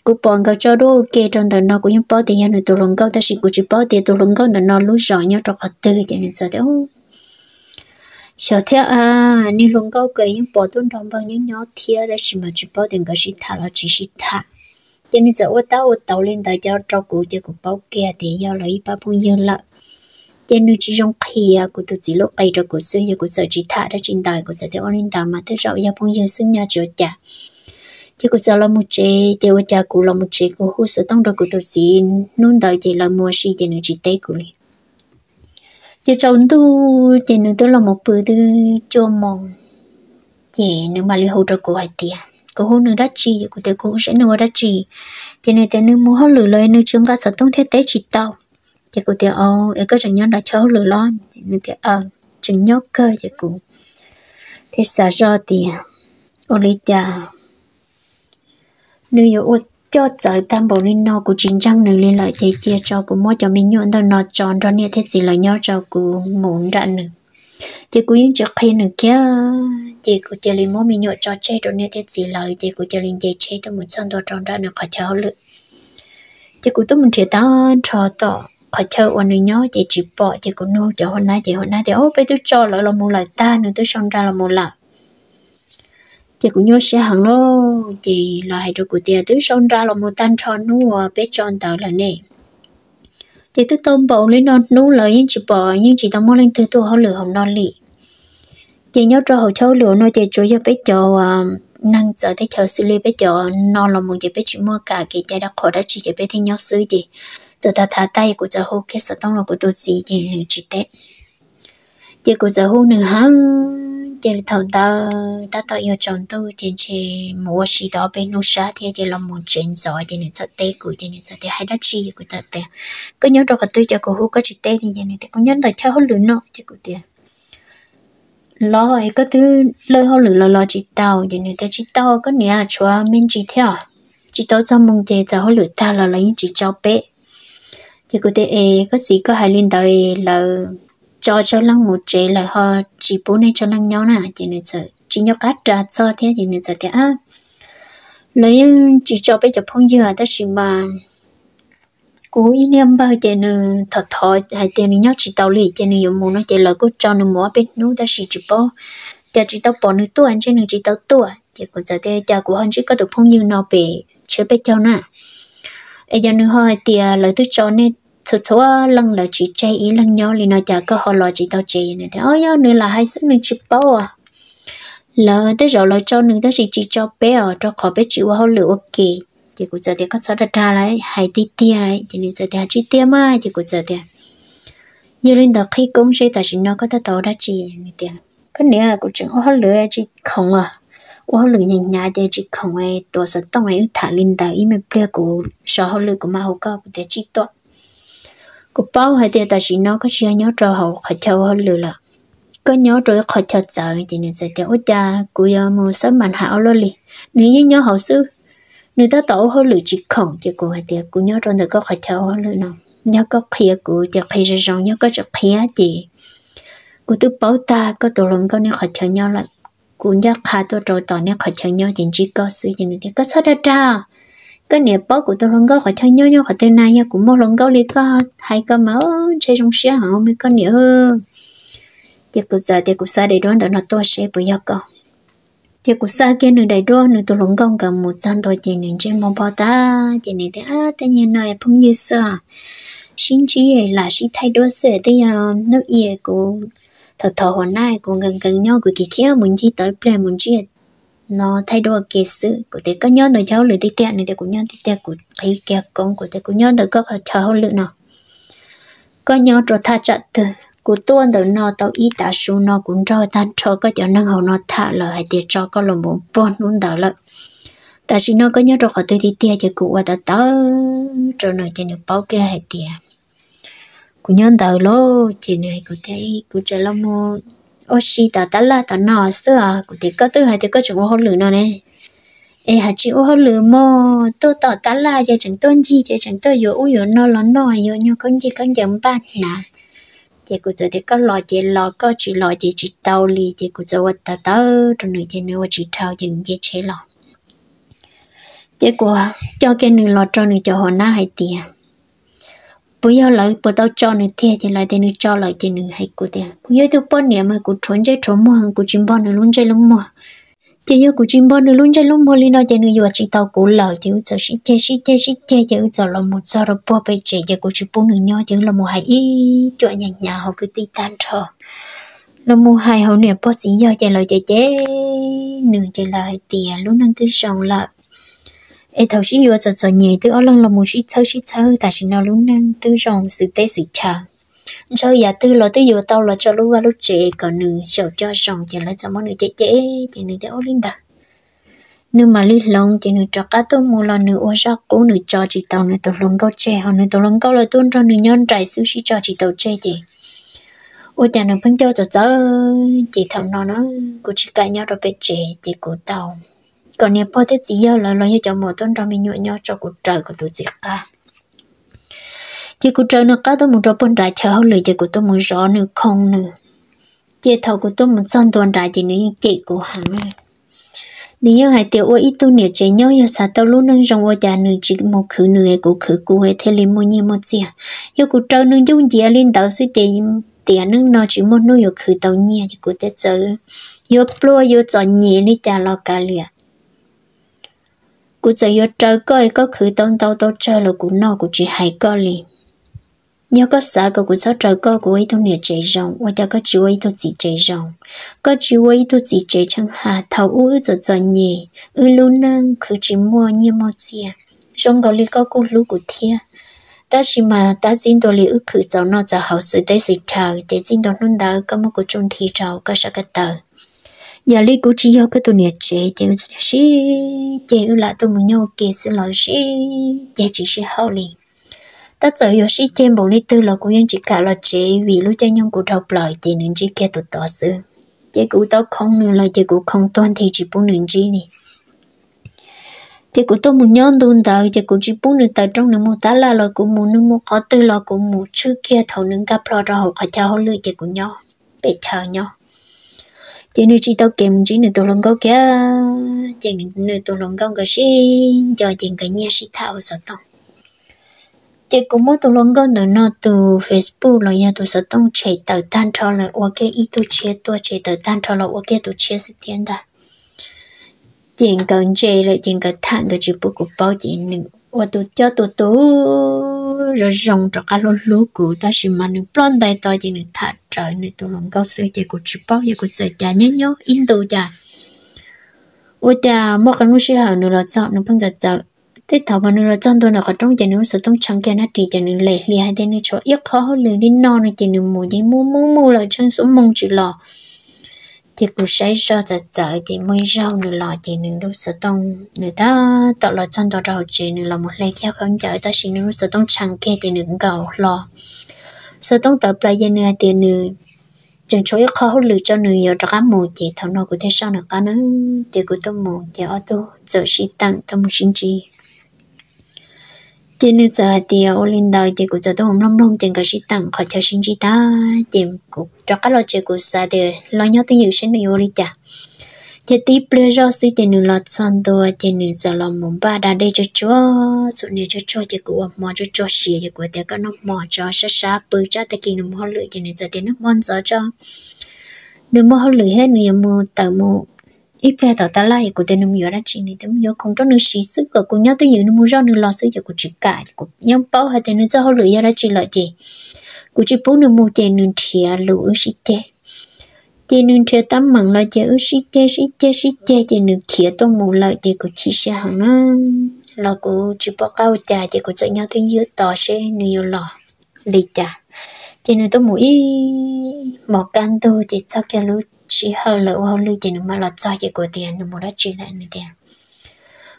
Cú bọn cái cho đồ kê trong đời nó cũng như bao tiền nhà nữa tụi lồng câu ta chỉ cũng chỉ bao tiền tụi lòng câu nó lúc rồi nhau trong họ tư thì nên sao đấy đâu sợ à bằng những là mà chỉ bảo cái gì thà là chỉ thà nên giờ cho là nên chỉ à chỉ mà nhà một chế chỉ ô cha cụ là một chế cụ hú sợ tông rồi cụ tôi chỉ nôn đời chỉ là mua gì cho nên chỉ tay cụ liền chị chồng tu, chị nữ tôi là một bữa tư cho mong chị nữ mà li hỗ trợ của hai tiền cô hôn nữ đã chi của tôi cô sẽ nữ đã chi chị nữ tên nữ mua hết lửa lời nữ chúng ta sẽ tung thế tế chỉ tao chị cô tiền ô em có chẳng nhớ đã cháu lửa lo chị nữ tiền ờ chẳng nhóc cơ, chị cô thế sao do tiền ô lý cha. Nữ yêu cho tới tam bộ linh nó của chính trang nữ lên lợi thế chia cho của mỗi cho mình nhuận nó tròn ra nè thế gì là nhau cho của muốn ra nữ. Thì cũng những chợ khi nữ kia thì của chị lên mỗi mình nhuận cho chơi rồi nè thế gì lại thì của chị lên chơi chơi tôi muốn xong đồ tròn ra nữa khỏi cháu lự. Thì của tôi mình chơi ta cho tỏ khỏi chơi ở nữ nhau thì chỉ bỏ thì của nô cho hôm nay thì hôm nay thì, ô, bây tôi cho lại là một lời ta nữa tôi xong ra là một lời chị cũng nhớ sẽ hẳn lo chị là hai đứa của tiền tứ son ra là một tan tròn nua bé tròn tờ là nè thì tức tôm bầu lên non, nú lời nhưng chị bỏ, nhưng chị tao mua lên thứ tu họ lửa hồng non lì chị nhớ cho hậu cháu lửa nó thì chú cho bé cho à, năng giờ thấy cháu xử lý bé cho nó là một cái bé chỉ mua cả cái trái đã khỏi đã chỉ chị bé thấy nhau xử gì. Giờ ta thả tay, của cháu hô cái sợ tông là của tôi gì thì chỉ tết thì của cháu hô nữa hả chỉ thầu ta ta tạo yêu chồng tu chỉ chỉ mua gì đó bên nô sa thì chỉ làm một chuyện giỏi chỉ nên sợ tê của chỉ nên sợ tê, hay đắt chi của ta tê. Cứ nhớ rồi tôi cho cô hú có chị tê thì chỉ này thì có nhớ lời theo hú lửa nọ chỉ của tiền lo ấy, có thứ lời hú lửa lo lo chỉ tàu thì nên tê. Chỉ tàu có nhà chúa à, mình chỉ theo chỉ tàu trong mong thế à? cho hú lửa ta là lấy chỉ cho bé. Thì có thể có gì có hai liên đời là cho cho lăng một chế là họ chỉ bố này cho lăng nhau nè chỉ nên sợ chỉ nhau cắt ra cho thế, thì nên sợ thế á. lấy ừ, chỉ cho bé cho phong dừa ta chỉ mà cú ý niệm bao giờ nè thật thọ hay tiền nhau chỉ tàu lì, tiền nhiều dùng muốn nói chỉ là cú cho nó mua bên นู้ đã chỉ chụp bao giờ chỉ tàu bỏ nữa tuổi anh chỉ nên chỉ tàu tuổi chỉ còn giờ thế cha của anh chỉ có được phong dương nó bị chế bé cho nè. Ấy giờ nữa hỏi tiền lời thứ cho nên số số lần là chỉ chơi ý lần nhau thì nó chả có họ lo chỉ tao chơi này. Thế, ôi nữa là hai sức nên chỉ bao à. Lỡ tới rồi là cho nên tới chỉ chỉ cho bé ở cho khó bé chịu họ lựa ok. Thì cũng giờ thì có sao đặt ra lại hai tí tia lại thì nên giờ thì chỉ tia mà thì cũng giờ thì. Giờ lên đó khi công sẽ ta chỉ nó có ta tàu đã chỉ, này thế cái này cũng chẳng họ lựa chỉ không à. Ô lựa nhà nhà thì chỉ không ai tổ sự tông ấy, thả lên đào ý mình bia của sở họ lựa của mà họ có của chỉ tốt của bao hay thì ta chỉ nó có chia nhớ trâu hậu khỏi châu họ lừa là có nhớ rồi khỏi châu giờ thì nên sẽ thì ôi cha của giờ mua sớm mạnh hảo luôn li nếu như nhớ hậu sư người ta tổ hơn lừa chỉ khổng thì cô hay tiệt cô nhớ rồi được có khai châu hơn lừa nào nhớ có khía cô thì khía ra rong nhớ có chặt khía gì cô tu bảo ta, có tổ lòng có nên khai châu nhau lại. Cô nhớ khai tôi rồi, tỏ nên khai châu nhau thì chỉ có sư thì nên thì có sao đâu ra cái niệm bảo của tôi luôn có khỏi thân nhau nhau, khỏi tên này cũng một lần có lý có hai cơ máu chơi trong xe họ mới có niệm giờ cuộc giờ thì cuộc xa để đoán đó nó tôi sẽ bây giờ con. Thì cũng xa kia nửa đầy đô nửa tôi luôn công cả một trăm tuổi chỉ nửa trên một bao ta chỉ nửa thế à thế nhiên này không như sao xin chỉ là chỉ thay đổi sự thì giờ nước yêu của thật thọ hôm nay cũng gần gần nhau, của kỳ kia muốn chỉ tới plan, muốn chỉ nó thay đổi cái sự của tế có nhớ nó cháu lựa tí tiện này thì cũng nhớ tí tiện của cái kia con của tế cũng nhớ được có phải cháu lựa nào có nhớ rồi tha chặt từ của tuôn đầu nó tao ý đã su, nó cũng cho ta cho, có cho năng hậu nó thả lời hay tiền cho có lòng bốn bốn luôn đó lợi ta chỉ nó có nhớ rồi khỏi tôi đi tiền cho cụ và ta tớ, rồi nó cho nó bao kia hay tiền cụ nhớ đầu lô chỉ này cụ thấy cụ trời long môn ô xí ta ta la ta nọ sữa à? cụ thể có tư hay thì có chừng ô hôn lửa nó nè? Ê, hả chị ô hôn lửa mô tôi tỏ ta la giờ chẳng tôn gì giờ chẳng tôi yếu yếu nó lo nọ yếu nhau con gì con giống bạn nè chị cụ giờ thì có lo chị lo có chị lo chị chị tàu li chị cụ giờ vật ta tớ rồi nữa chị nữa chị thao chị chị chế lo chị cụ cho cái nửa lo cho nửa cho họ na hay tiền bây giờ lại bắt đầu cho nữ tiền thì lại thì nữ cho lại thì nữ hay của tiền cũng giờ tôi bao niệm mà cũng trốn chơi trốn mua hàng cũng chim bao nữ luôn chơi luôn mua chị giờ của chim bò nữ luôn chơi luôn mua li nó chị nữ vừa chỉ tao cũng lời thì giờ sĩ chơi sĩ chơi sĩ chơi chị giờ là một giờ rồi bò bây chị giờ của chị bố nữ nhau chị là một hai ý cho nhà nhà họ cứ ti tan thở là một hai họ nè bò chỉ giờ chị lại chơi chơi nữ chị lại tiền luôn đang tư sống lại ai thầu sĩ vừa cho cho nhẹ từ ở lần là một sĩ chơi sĩ chơi tại sĩ nó luôn năng tư rồng sự tế, sự chờ cho giờ tư lo tư giờ tao là cho lúc và lúc trẻ còn nữ sợ cho rồng chỉ là cho mọi người trẻ trẻ chỉ nữ tới ở linh đà. Nữ mà li lòng chỉ nữ cho cá tôi mua là nữ ô sao cố nữ cho chỉ tàu nữ tàu lòng câu trẻ hoặc nữ tàu lòng câu là tuân cho nữ nhân trải xứ sĩ cho chỉ tàu trẻ gì ôi cha nữ phân cho cho cho chỉ thầm nó nó cô chỉ cãi nhau rồi bé trẻ chỉ cố tàu còn nếu bao thế chỉ giờ là lo cho một tuần trong mình nhọ nhau cho cuộc trời của tôi diệt cả chỉ cuộc trời nó có tôi muốn cho bọn đại chờ hậu lời chỉ của tôi muốn rõ nữa, không nữa. Chỉ thầu của tôi muốn son tuần đại thì nữa chị của hắn nếu như hai tiểu ít tu nhiều chế nhau giờ sao tao luôn nâng rong ô già nữ chỉ một khử nữ của khử của hệ thế liền một nhiều một gì à? giờ cuộc trời nâng dung gì à, lên tàu sẽ tiền tiền nâng nó chỉ một nuôi khử tàu nhẹ thì cụ tết giờ giờ plua giờ chọn nhẹ đi trả lo cả liền cụ giờ giờ trời coi có khử tông tao tao chơi là cụ nọ cụ chỉ hay coi liền. Nhớ có xã có cụ sao trời coi của ấy thôi nè, chạy rồng và cho có chú ấy thôi gì chạy rồng có chú ấy thôi gì chạy chẳng hà thầu u giờ giờ nhẹ ư luôn nâng cứ chỉ mua như mua xe rồng có li có cụ lú cụ thia. Ta chỉ mà ta xin đồ li ư khử cháu nó giờ hậu sự đấy sự chờ để xin đồ nôn đỡ có một cụ trung thi cháu có sao cái tờ giờ lý cũng chỉ có cái tôi nè chế thì chỉ chạy ư là tôi muốn nhau kể sự lời chỉ chạy chỉ sẽ hậu liền. Ta giờ yo shi thêm bộ lý tư là cũng nhân chỉ cả là chế vì lúc cha nhung của đọc lời thì nên chỉ kia tụt tỏ sự chế cụ tao không nữa là chế cụ không toàn thì chỉ bốn nên chỉ nè. Chế cụ tôi muốn nhau đun tao chế cụ chỉ bốn nên tao trong nên một tá là là cũng muốn nên một khó tư là cũng muốn chữ kia thầu nên gặp lo ra học khai chào lưỡi chế cụ nhau bị thờ nhau chỉ nên chỉ tao kèm chỉ nên tao lòng câu kia chỉ nên tao lòng câu cái gì giờ chỉ cái nhà sĩ thảo sợ tông. Chỉ cũng mỗi tao lần gần nữa nó từ Facebook rồi nhà tao sợ tông chạy tờ tan cho là ok ít tao chia tao chạy tờ tan cho là ok tao chia sẽ tiền đã chỉ cần chạy là chỉ cần thằng cái chữ bút của bao tiền nữa và tao cho tao tao rồi rong cho cả lô lú cụ ta chỉ mà nên plon đại to thì nên thả trời nên tụ lòng cao sư thì của chữ bao giờ của sẽ cha nhớ nhớ in tụ cha ôi cha mỗi cái lúc xưa hở nữa là chọn nó bằng giật giật thế thảo mà nó trong tôi là có trong chừng nó sẽ tông chẳng kia nó chỉ chừng nó lệ li hai tên nó cho ít khó hơn lười đi non nó chừng nó mù đi mù mù mù là chân xuống mông chỉ lò thì cứ say ra chặt chặt thì mới rau nửa lò, thì nửa đâu sợ tông nửa ta tạo là chân tọt rau chỉ nửa là một lấy theo không chở ta xin nó sợ tông chẳng kia, thì nửa cầu lò. Sợ tông tập lại dân nữa thì nửa chừng chối khó hút lửa cho nửa giờ cho mù. Thì thằng nào cũng thấy sao nữa cả nữa thì cứ tông mù, thì ở đâu giờ chỉ tăng tôm sinh chi thì nên giờ thì ở lên đời thì cũng giờ tôi không long long tiền cái gì tặng khỏi cho sinh chi ta tìm cũng cho các loại chơi cũng sao để lo nhau tiếng nhiều sinh nhiều đi chả. Thì tí lên rồi sự thì nếu lọt son tôi thì nếu giờ lòng muốn ba đã đây cho chúa. Số nếu cho chúa thì cũng mò cho chúa xì, thì cũng để các nó mò cho sát sát bự cho tới khi nó mò lưỡi thì nếu giờ thì nó mòn giờ cho. Nếu mò lưỡi hết nếu mua tờ mua ít bây giờ ta lại của tên mình ra chỉ này tên mình không cho nó xí sức của cũng nhớ tới giờ nó ra nó lo sức của chỉ cả, của nhau bao hai tên nó cho họ lựa ra chỉ lợi gì của chỉ bố nó mua tiền nó thiệt lựa xí thế tiền nó thiệt tắm mặn lợi chứ xí thế xí thế xí thế tiền nó kia tôi mua lợi thì của chỉ sẽ hàng nó. Là của chỉ bao cao trà thì của cho nhau tới dưới tỏ xe nhiều lọ lì trà tiền nó tôi mua một can tôi thì cho cái lúc chỉ hơi lỡ hơn lưu tiền mà là cho cái của tiền, nó mua đã chỉ lại nữa tiền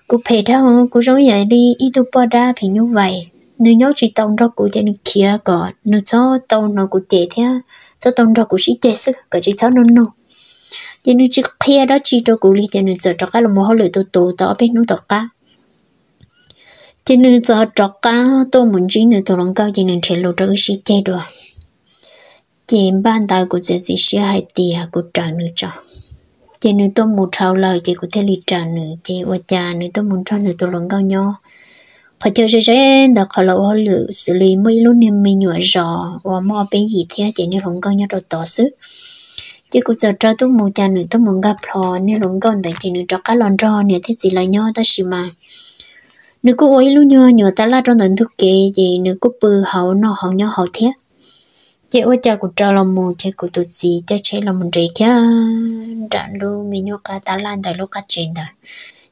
cụ phải đâu cụ giống vậy đi ít tu bao đa thì như vậy. Nếu nhớ chỉ tông ra cụ tiền kia, có nếu cho tông nó cụ tệ thế cho tông ra cụ chỉ chết sức cái chỉ cho nó nó thì nếu chỉ kia đó, chỉ cho cụ lý thì nên giờ cho cái là mua hơi lỡ tu tu đó bên nó đó cả thì nếu giờ cho cái tôi muốn chỉ nên tôi lòng cao thì nên chỉ lộ ra cái chỉ tệ được chị ban đầu của chị chỉ sẽ hai tia của trả nữa cho. Chị nữ tôi một thao lời, chị có thể lì trả nữ, chị và cha nữ tôi muốn cho nữ tôi lòng cao nhau phải chờ sẽ sẽ đã khó lâu họ lựa xử lý mấy lúc niềm mình nhựa rõ, và mò bé gì thế, chị nữ lòng cao nhau rồi tỏ sức. Chị cũng giờ cho tôi một cha nữ tôi muốn gặp họ, nên lòng cao tại chị nữ cho cá lon rò nè thế gì là nhau ta xí mà. Nữ cô ấy lúc nhau nhựa ta là trong tận thức kê, chị nữ cô bự hậu nó hậu nhau hậu thiết chị ơi cha của trò lòng mù chị của tụt gì cha chế lòng mù rì kia. Đạn lu mình nhóc cả ta lan tại lúc cắt trên đó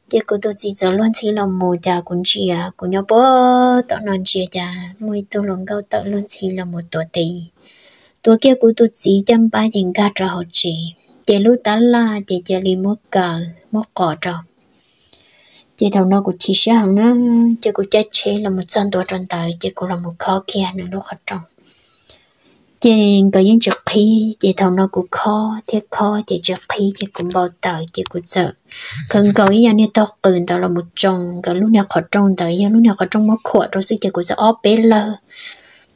chị của tụt gì giờ luôn chỉ lòng mù cha cũng chị à cũng nhóc bố tao non chị cha mui tôi luôn câu tao luôn chỉ là một tổ tì. Tổ kia của tụt gì chăm ba tiền ca trò học chị chị lúc ta la, chị chơi li mất cờ mất cỏ trò. Chị thằng nó của chị sáng nữa nó chị của cha chế là một dân tổ tròn tài chị của là một khó kia nữa nó khó trồng chị có những trực khi chị thầu nó cũng khó thế khó. Chị trực khi chị cũng bao tờ, chị cũng sợ. Cần cầu ý anh to ơn tao là một trong cái lúc nào khó trong tới lúc nào khó trong mất khổ, rồi sức chị cũng sẽ óp bé lơ.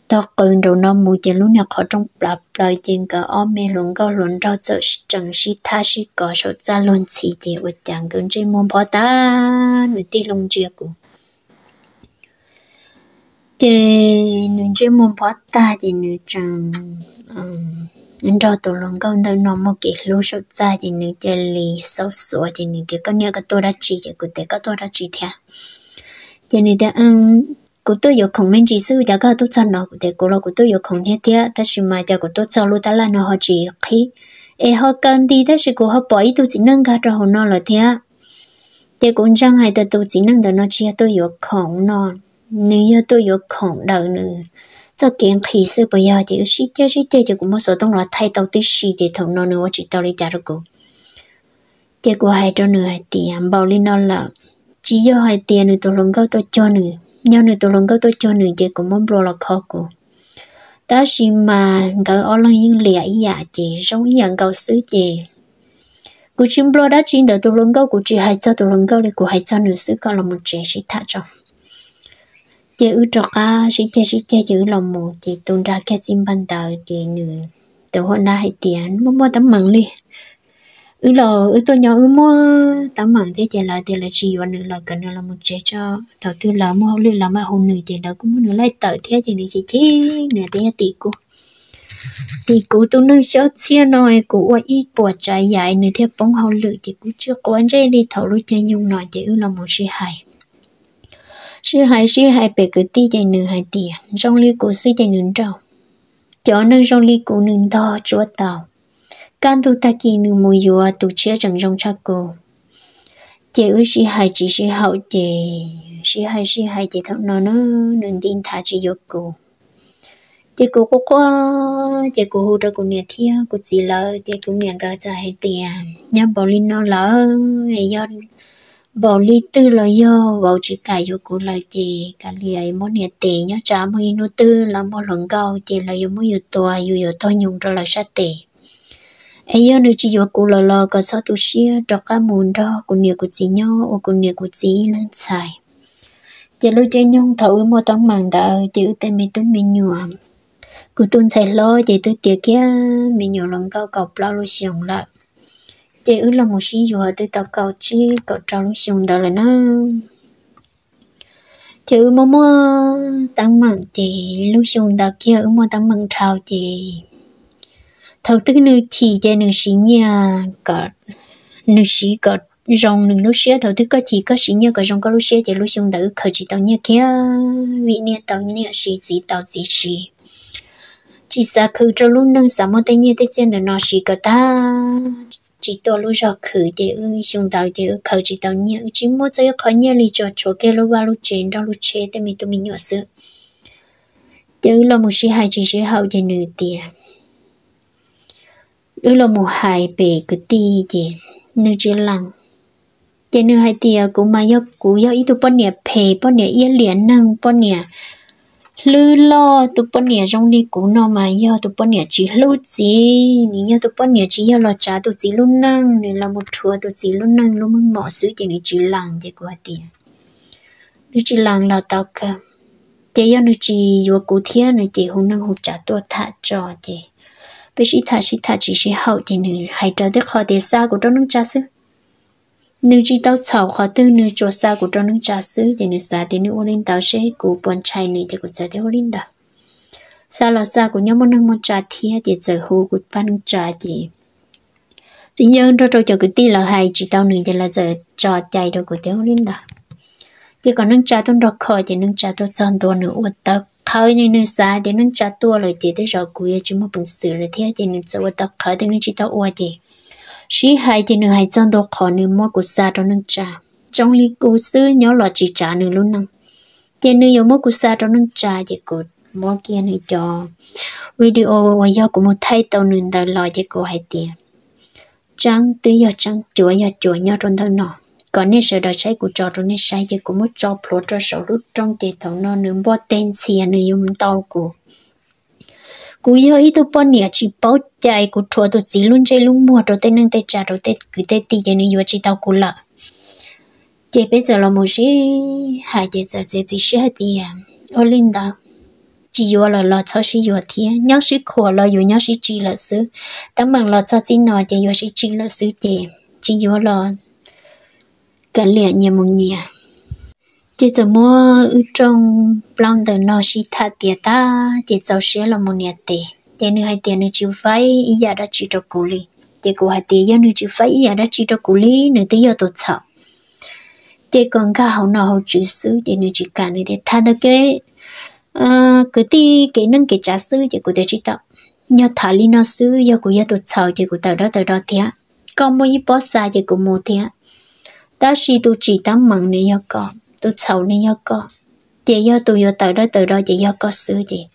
Tao ơn rồi nó mù chị lúc nào khó trong lập lời chị cả óp mê luôn. Có luôn rau sợ chẳng si tha si có sợ ra luôn chỉ chị vật chẳng cần trên muốn bỏ ta người ti lông chia cũng thì nữ chỉ môn bắt ta thì nữ chẳng nên cho tụi lòng công đơn nó một cái lúa sốt ra thì nữ chỉ lì, sâu sủa thì nữ cái con nhớ cái tôi đã chỉ thì cụ cái cái tôi đã chỉ theo thì nữ đã ăn cụ tôi yêu không mình chỉ sư giờ cái tôi chân nó để cụ là cụ tôi yêu không thế thế ta chỉ mà giờ cụ tôi cho luôn ta là nó họ chỉ khi e họ cần đi ta chỉ cụ họ bỏ ý tôi chỉ nâng cả cho họ nó là thế để cũng chẳng hay tôi chỉ nâng được nó chỉ tôi yêu không nó nếu tôi có không đâu nữa, cho kiện khí sư bây giờ thì sĩ tiêu sĩ tiêu thì cũng một số đông là thay đầu tí sĩ để thầu nó nữa chỉ tao đi trả được cô thì của hai cho nữa hai tiền bảo lên nó là chỉ do hai tiền nữa tôi lồng gấu tôi cho nữa nhau nữa tôi lồng gấu tôi cho nữa thì cũng một lo là khó cô ta chỉ mà cái ở lòng yên lẻ ý à giống như dạng cao sứ chỉ cú chim lo đã chỉ được tôi lồng gấu cú chỉ hai cho tôi lồng gấu thì cú hai cho nữa sứ có là một trẻ sĩ thả trong chị ư trọ ca sĩ chị sĩ chị chữ lòng mù chị tuôn ra cái xin ban tờ chị nữ từ hôm nay tiền mua mua tấm mặn đi ư lò, ư tôi nhỏ ư mua tấm mặn thế chị là thì là chị và nữ là cần là một chế cho đầu tư là mua lưu là mà hôn nữ chị đó cũng muốn nữ lại tờ thế, chị nữ chị chi nửa thế tỷ cô thì cụ tôi nâng cho chia nói cụ qua ít bỏ trái dài nữa theo bóng hậu lự thì cũng chưa có anh đi thầu lúc chơi nhung nói chị ư là một sự hài sư hai sư hai bề cứ ti chạy nửa hai tìa trong à? ly cổ sư chạy nửa trâu chó nâng trong ly cổ nửa to, chúa tàu. Can tu ta kỳ nửa mùi dùa tu chia chẳng trong cha cô. Chị ư sư hai chỉ sư hậu chị sư hai sư hai chị thằng nó nó nửa tin thả chỉ yêu cô. Chị cô cô cô chị cô hỗ ra cô nhà thia, cô chỉ lỡ chị cô nhà cả cha hay tiền à. nhà bảo linh nó lỡ, hay do bảo lý tư là yo bảo chỉ cả yo cũng là chị cả li ấy muốn nhiệt tệ nhớ trả mươi nô tư là một lần cao chị là yo muốn yo tua yo yo thôi nhung ra là sát tệ ấy yo nữ chỉ yo cũng là lo, có sao tu xia cho cả muốn đó cũng nhiều của chị nhau ở cũng nhiều của chị lên xài. Chị lúc chơi nhung thấu mua tấm màng đã chị tên mình tôi mình nhua của tuân xài lo chị tôi tiệc kia mình nhua lần cao cọc lao lo xiong lại chị ư là một sinh dùa từ tàu cầu chi cậu trao lúc dùng đó là nó. Chị ư mô mô tăng mạng chị, lúc dùng đó kia ư mô tăng mạng trào chị. Thầu tức nữ chỉ cho nữ sĩ nhà có nữ sĩ có rong nữ lúc xưa thầu tức có chỉ có sĩ nhà có rong có lúc xưa chị lúc xung đó khởi chỉ tàu nhà kia vị nhà tàu nhà sĩ chỉ tàu chỉ sĩ. Chỉ xa khử cho lúc nâng sa mô tay nhà tay chân nó sĩ có ta chỉ tôi lúc giờ khử để ư dùng tàu để ư khử chỉ tàu nhiều chỉ mua cho khó nhiều lý cho chỗ kia lúc vào lúc trên đó lúc chế để mình tụi mình nhỏ sự để ư là một sĩ hai chỉ sĩ hậu để nửa tiền ư là một hai bề cái ti gì nửa chỉ lăng để nửa hai tiền cũng mà yêu cũng yêu ít tụi bọn nè phe bọn nè yên liền năng bọn nè lư lo tụ bọn nhà trong đi cũ nó mà yo tụ bọn nhà chỉ lưu gì nè yo tụ bọn nhà chỉ yo lo trả tụ chỉ luôn năng nè là một thua tụ chỉ luôn năng luôn mong mỏ xứ chỉ nè chỉ lằng chỉ qua tiền nè chỉ lằng là tao cả chỉ yo nè chỉ yo cụ thiên nè chỉ hùng năng hùng trả tụ thả cho thì bây giờ thả, chỉ thả, chỉ sẽ hậu thì nè hãy cho tới khỏi tiền xa của trong nước cha xứ nếu chỉ tao chào khó tư, nếu cho xa của trong nước trà sứ thì nếu xa thì nếu ô linh tao sẽ của bọn trai này thì cũng sẽ theo linh đó. Xa là xa của nhóm một năng một trà thia, thì giờ hù của ban trà thì chỉ nhớ rồi tôi cho cái tí là hay chỉ tao nữa thì là giờ trò chạy được của theo linh đó. Chỉ còn nâng trà tôi đọc khỏi, thì nâng trà tôi chọn tôi nữa ổn tao khơi nên nước xa, thì nâng trà tôi rồi chỉ tới rồi cuối chỉ một bằng sự là thế thì nâng sao tao khơi thì nâng chỉ tao ổn thì sĩ hai thì nửa hai chân đồ khó nửa mua của xa đó nâng trà. Trong lý cố sư, nhớ lọ chỉ trả nửa luôn năng thì nửa yếu mua của xa đó nâng trà thì cô mua kia nửa cho. Video và do của một thay tàu nửa đời lọ thì cô hai tiền trăng tư do trăng, chúa giờ chúa nhớ trong thân nọ. Còn nên sợ đời sai của trò trong nên sai thì cũng muốn cho plot cho sầu lúc trong tiền thầu nó nửa bỏ tên xìa nửa yếu tàu của cú yêu ít tu bọn nhà chỉ bảo chạy cú chua tu chỉ luôn chơi luôn mua rồi tên nâng tay trả rồi tên cứ tên tì cho nên yêu chỉ tao cú lợ chị bây giờ là một sĩ hai chị giờ chị chỉ sĩ hai tiền ô linh đó chỉ yêu là lo cho sĩ yêu thiên nhớ sĩ khổ là yêu nhớ sĩ chỉ là sư tấm bằng lo cho chỉ nói chị yêu sĩ chỉ là sư chị chỉ yêu là cái liền nhà một nhà chỉ giờ mua ở trong lòng đời nó chỉ thà tiền ta chỉ giàu sẽ là một nhà tiền tiền nữa hai tiền nữa chịu phải ý giờ đã chỉ cho cụ li tiền của hai tiền giờ nữa chịu phải ý giờ đã chỉ cho cụ li nữa tí giờ tôi sợ chỉ còn cả hậu nọ hậu chữ sư chỉ nữa chỉ cả này thì thà được cái ờ cái ti cái nâng cái trả sư chỉ của để chỉ tạo nhớ thà li nó sư giờ của giờ tôi sợ chỉ của tao đó tao đó thiệt còn mỗi bó xa chỉ của mua thiệt ta chỉ tôi chỉ tắm mặn này giờ còn tu sầu này yo có chị yo tu yo tới đó tới đó chị yo có xứ chị.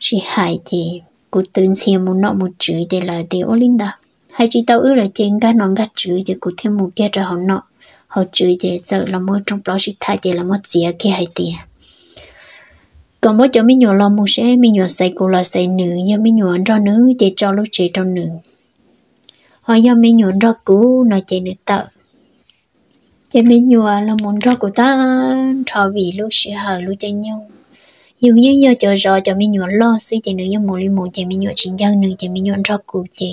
Chị hại chị cụ tên xem muốn nọ một chữ để là để ô linh đó hay chỉ tao ước là trên cái nó gắt chữ thì cụ thêm một cái rồi họ nọ. Họ chữ thì sợ là một trong đó chị thay thì là một gì cái hay tiền còn mỗi chỗ mình nhỏ lo mua sẽ mình nhỏ xây cô là xây nữ giờ mình nhỏ cho nữ để cho lúc chế trong nữ. Họ giờ mình nhỏ cho cũ nó chị nữ tạo giờ mình nhỏ là muốn cho của ta cho vì lúc sẽ hở lúc chơi nhau dù như giờ cho rõ cho mình nhỏ lo suy chế nữ giờ một li một chế mình nhỏ chính dân nữ chế mình nhỏ cho của chế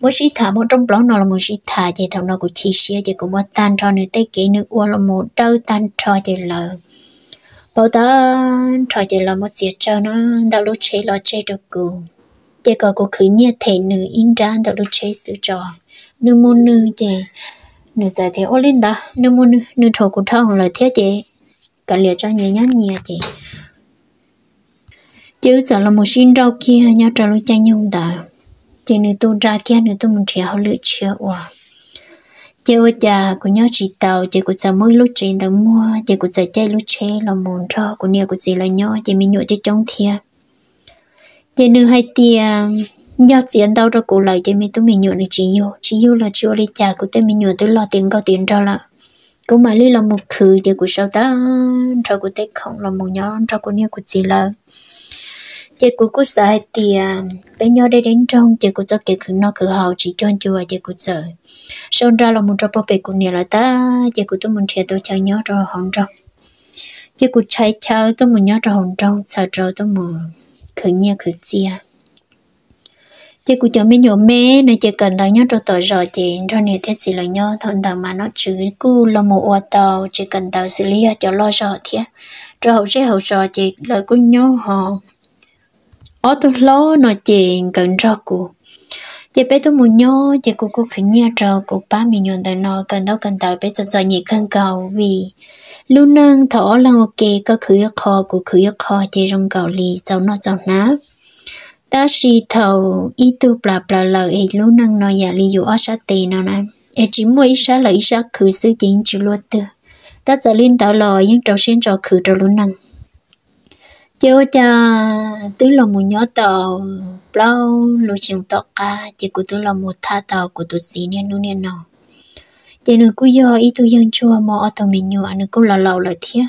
mỗi sĩ thả một trong bóng nó là một sĩ thả chế thằng nó cũng chỉ xia chế cũng một tan cho nữ tây kế nữ qua là một đâu tan cho chế lờ. Bảo ta trò chỉ là một chiếc trâu nó đạo lúc chế lo chế được cụ. Để có cô khử nhiệt thể nữ in ra đạo lúc chế sự trò. Nữ môn nữ chế nữ giải thế ô lên đã, nữ môn nữ nửa thổ của thao lời thiết chị, cả liệt cho nhẹ nhàng nhẹ chị, chứ giờ là một xin rau kia nhau trả lúc chạy nhung đã, chị nữ tu ra kia nữ tu một trèo lựa chưa wow chị ơi cha của nhau chỉ tàu chị của cha mới lúc chị đã mua chị của cha chơi lúc chơi là muốn cho của nhà của gì là nhau chị mình nhổ cho trong thia chị nữ hai tiền nhau tiền đâu cho cụ lại thì mình, tụi mình nhổ được chỉ yêu. Chỉ yêu là chưa đi trả của tụi mình nhổ tới lo tiền câu tiền ra là cũng mà lý là một thứ thì của sao ta? Cho của tết không là một nhóm cho của nhiều của gì là chị của cô sai thì à, bé nhỏ đây đến trong chị của cho kể khử nó khử hậu chỉ cho chùa, chị của sợ sau ra là một trong bộ bề của nhà là ta? Chị của tôi muốn trẻ tôi chơi nhớ rồi hồng trong chị của chạy chơi tôi muốn nhớ rồi hồng trong sợ rồi tôi muốn khử nhà khử chia chị cũng cho mấy nhỏ mẹ này chị cần là nhớ cho tỏ rõ chị rồi này thế chỉ là nhớ thằng thằng mà nó chữ cú là một ô tàu chỉ cần tàu xử lý cho lo rõ thế rồi hậu sẽ hậu rõ chị là cô nhớ họ. Ở tôi lo nó chị cần cho cô. Chị bé tôi muốn nhớ, chị cô cô khẩn nhà trâu cô ba mình nhận tới nó cần đâu cần tới bé cho nhị khăn cầu vì lúc nâng thọ là ok, có khử kho của khử kho chị trong cầu lì, cháu nó cháu nát ta si thầu ít tu bla bla lời ấy lúc nâng nói giả lý dụ ở sát tì nó nè. Ấy chỉ mỗi sát là ít sát khử sư chính chỉ luật tư. Ta giờ lên tạo lò nhưng trâu xin cho khử trâu lúc nâng chiều cha, tứ là một nhỏ tàu bao lô chừng tàu cả chỉ của tứ là một tha tàu của tụi gì nên nu nên nào chỉ nữa cứ do ít tu dân chua, mò ở tàu mình nhiều nữa cũng là lâu là thiệt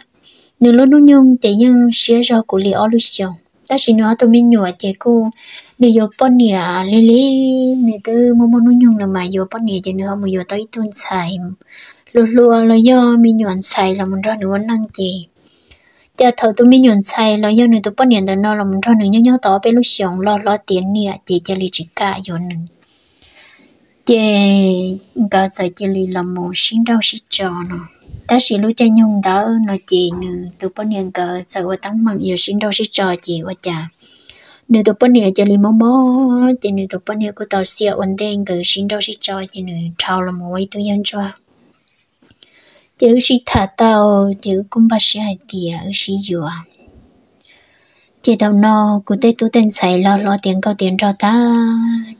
nữa lúc nu nhung chỉ dân xé ra của lý ở lúc xong ta chỉ nói tụi mình nhỏ chỉ cô đi vô bọn nè, lê lê nè tư mô mô nu nhung là mà vô bọn nè chỉ nữa mà vô tới tuần xài. Lùa lùa là do mình nhuận xài là mình ra nữa năng gì giờ thầu tụi mình nhận xài là do nữa tụi bọn nhận được nó là mình ra nữa nhau nhau tỏ bé lúc sống, lo lo tiền nè chỉ chỉ lý chỉ cả vô nè chỉ cả giờ chị lý là một sinh đau sinh tròn rồi ta chỉ lúc chơi nhung đó nó chị nữ tụ bốn niên cờ sợ qua tăng mầm yêu sinh đâu sẽ trò chị qua chả nữ tụ bốn niên chơi li mò mò chị nữ tụ bốn niên của tàu xe ổn định cờ sinh đâu sẽ trò chị nữ trao là một cái tụi dân cho chữ sĩ thả tàu chữ cũng bác sĩ hai tìa ở sĩ dùa chị đầu nó cụ tê tu tên xài lo lo tiền cao tiền cho ta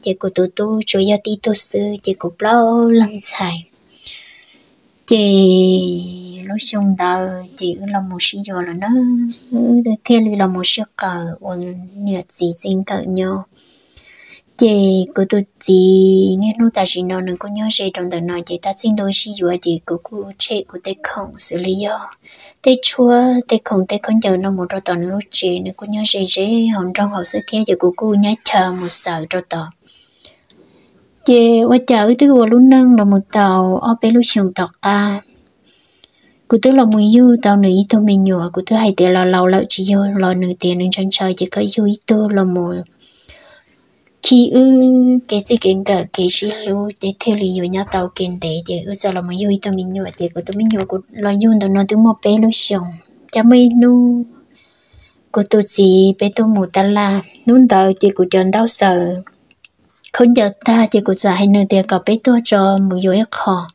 chị cụ tu tu chủ yếu tí tu sư chị cụ lo lăng xài chị lúc xong đó chị là một sĩ giờ là nó thiên là một sĩ cờ quân nhiệt gì xin cỡ nhau chị cứ tự chị nên lúc ta chỉ nói nên cô nhớ gì trong đời nói chị ta xin đôi sự giờ chị cứ cô chế cứ tê không xử lý do. Tê chua, tê không tê không giờ nó một trò tỏ nữa lúc chị nên có nhớ gì gì hòn trong hậu sự thế chị cứ cô nhớ chờ một sợ trò tỏ chế và chờ từ qua lúc nâng là một tàu ở bên lúc trường tỏ ca cô tức là mùi yêu tàu nữ ý tôi mình nhỏ cô tức hay tiền là lâu lâu chỉ yêu lo nữ tiền nên chân chơi chỉ có yêu ý tôi là mùi. Khi ư cái gì cái tờ cái gì lu để theo lý do nhau tàu kinh tế thì ư giờ là mà yêu tụi mình nhiều thì của tụi mình nhiều của lo dùng tàu nó tướng một bé lu xong cho mấy nu. Cụ tôi gì bé tôi một ta la. Nún tờ thì của chân đau sợ không giờ ta thì có giờ hay nơi tiền có bé tua cho một yếu khó.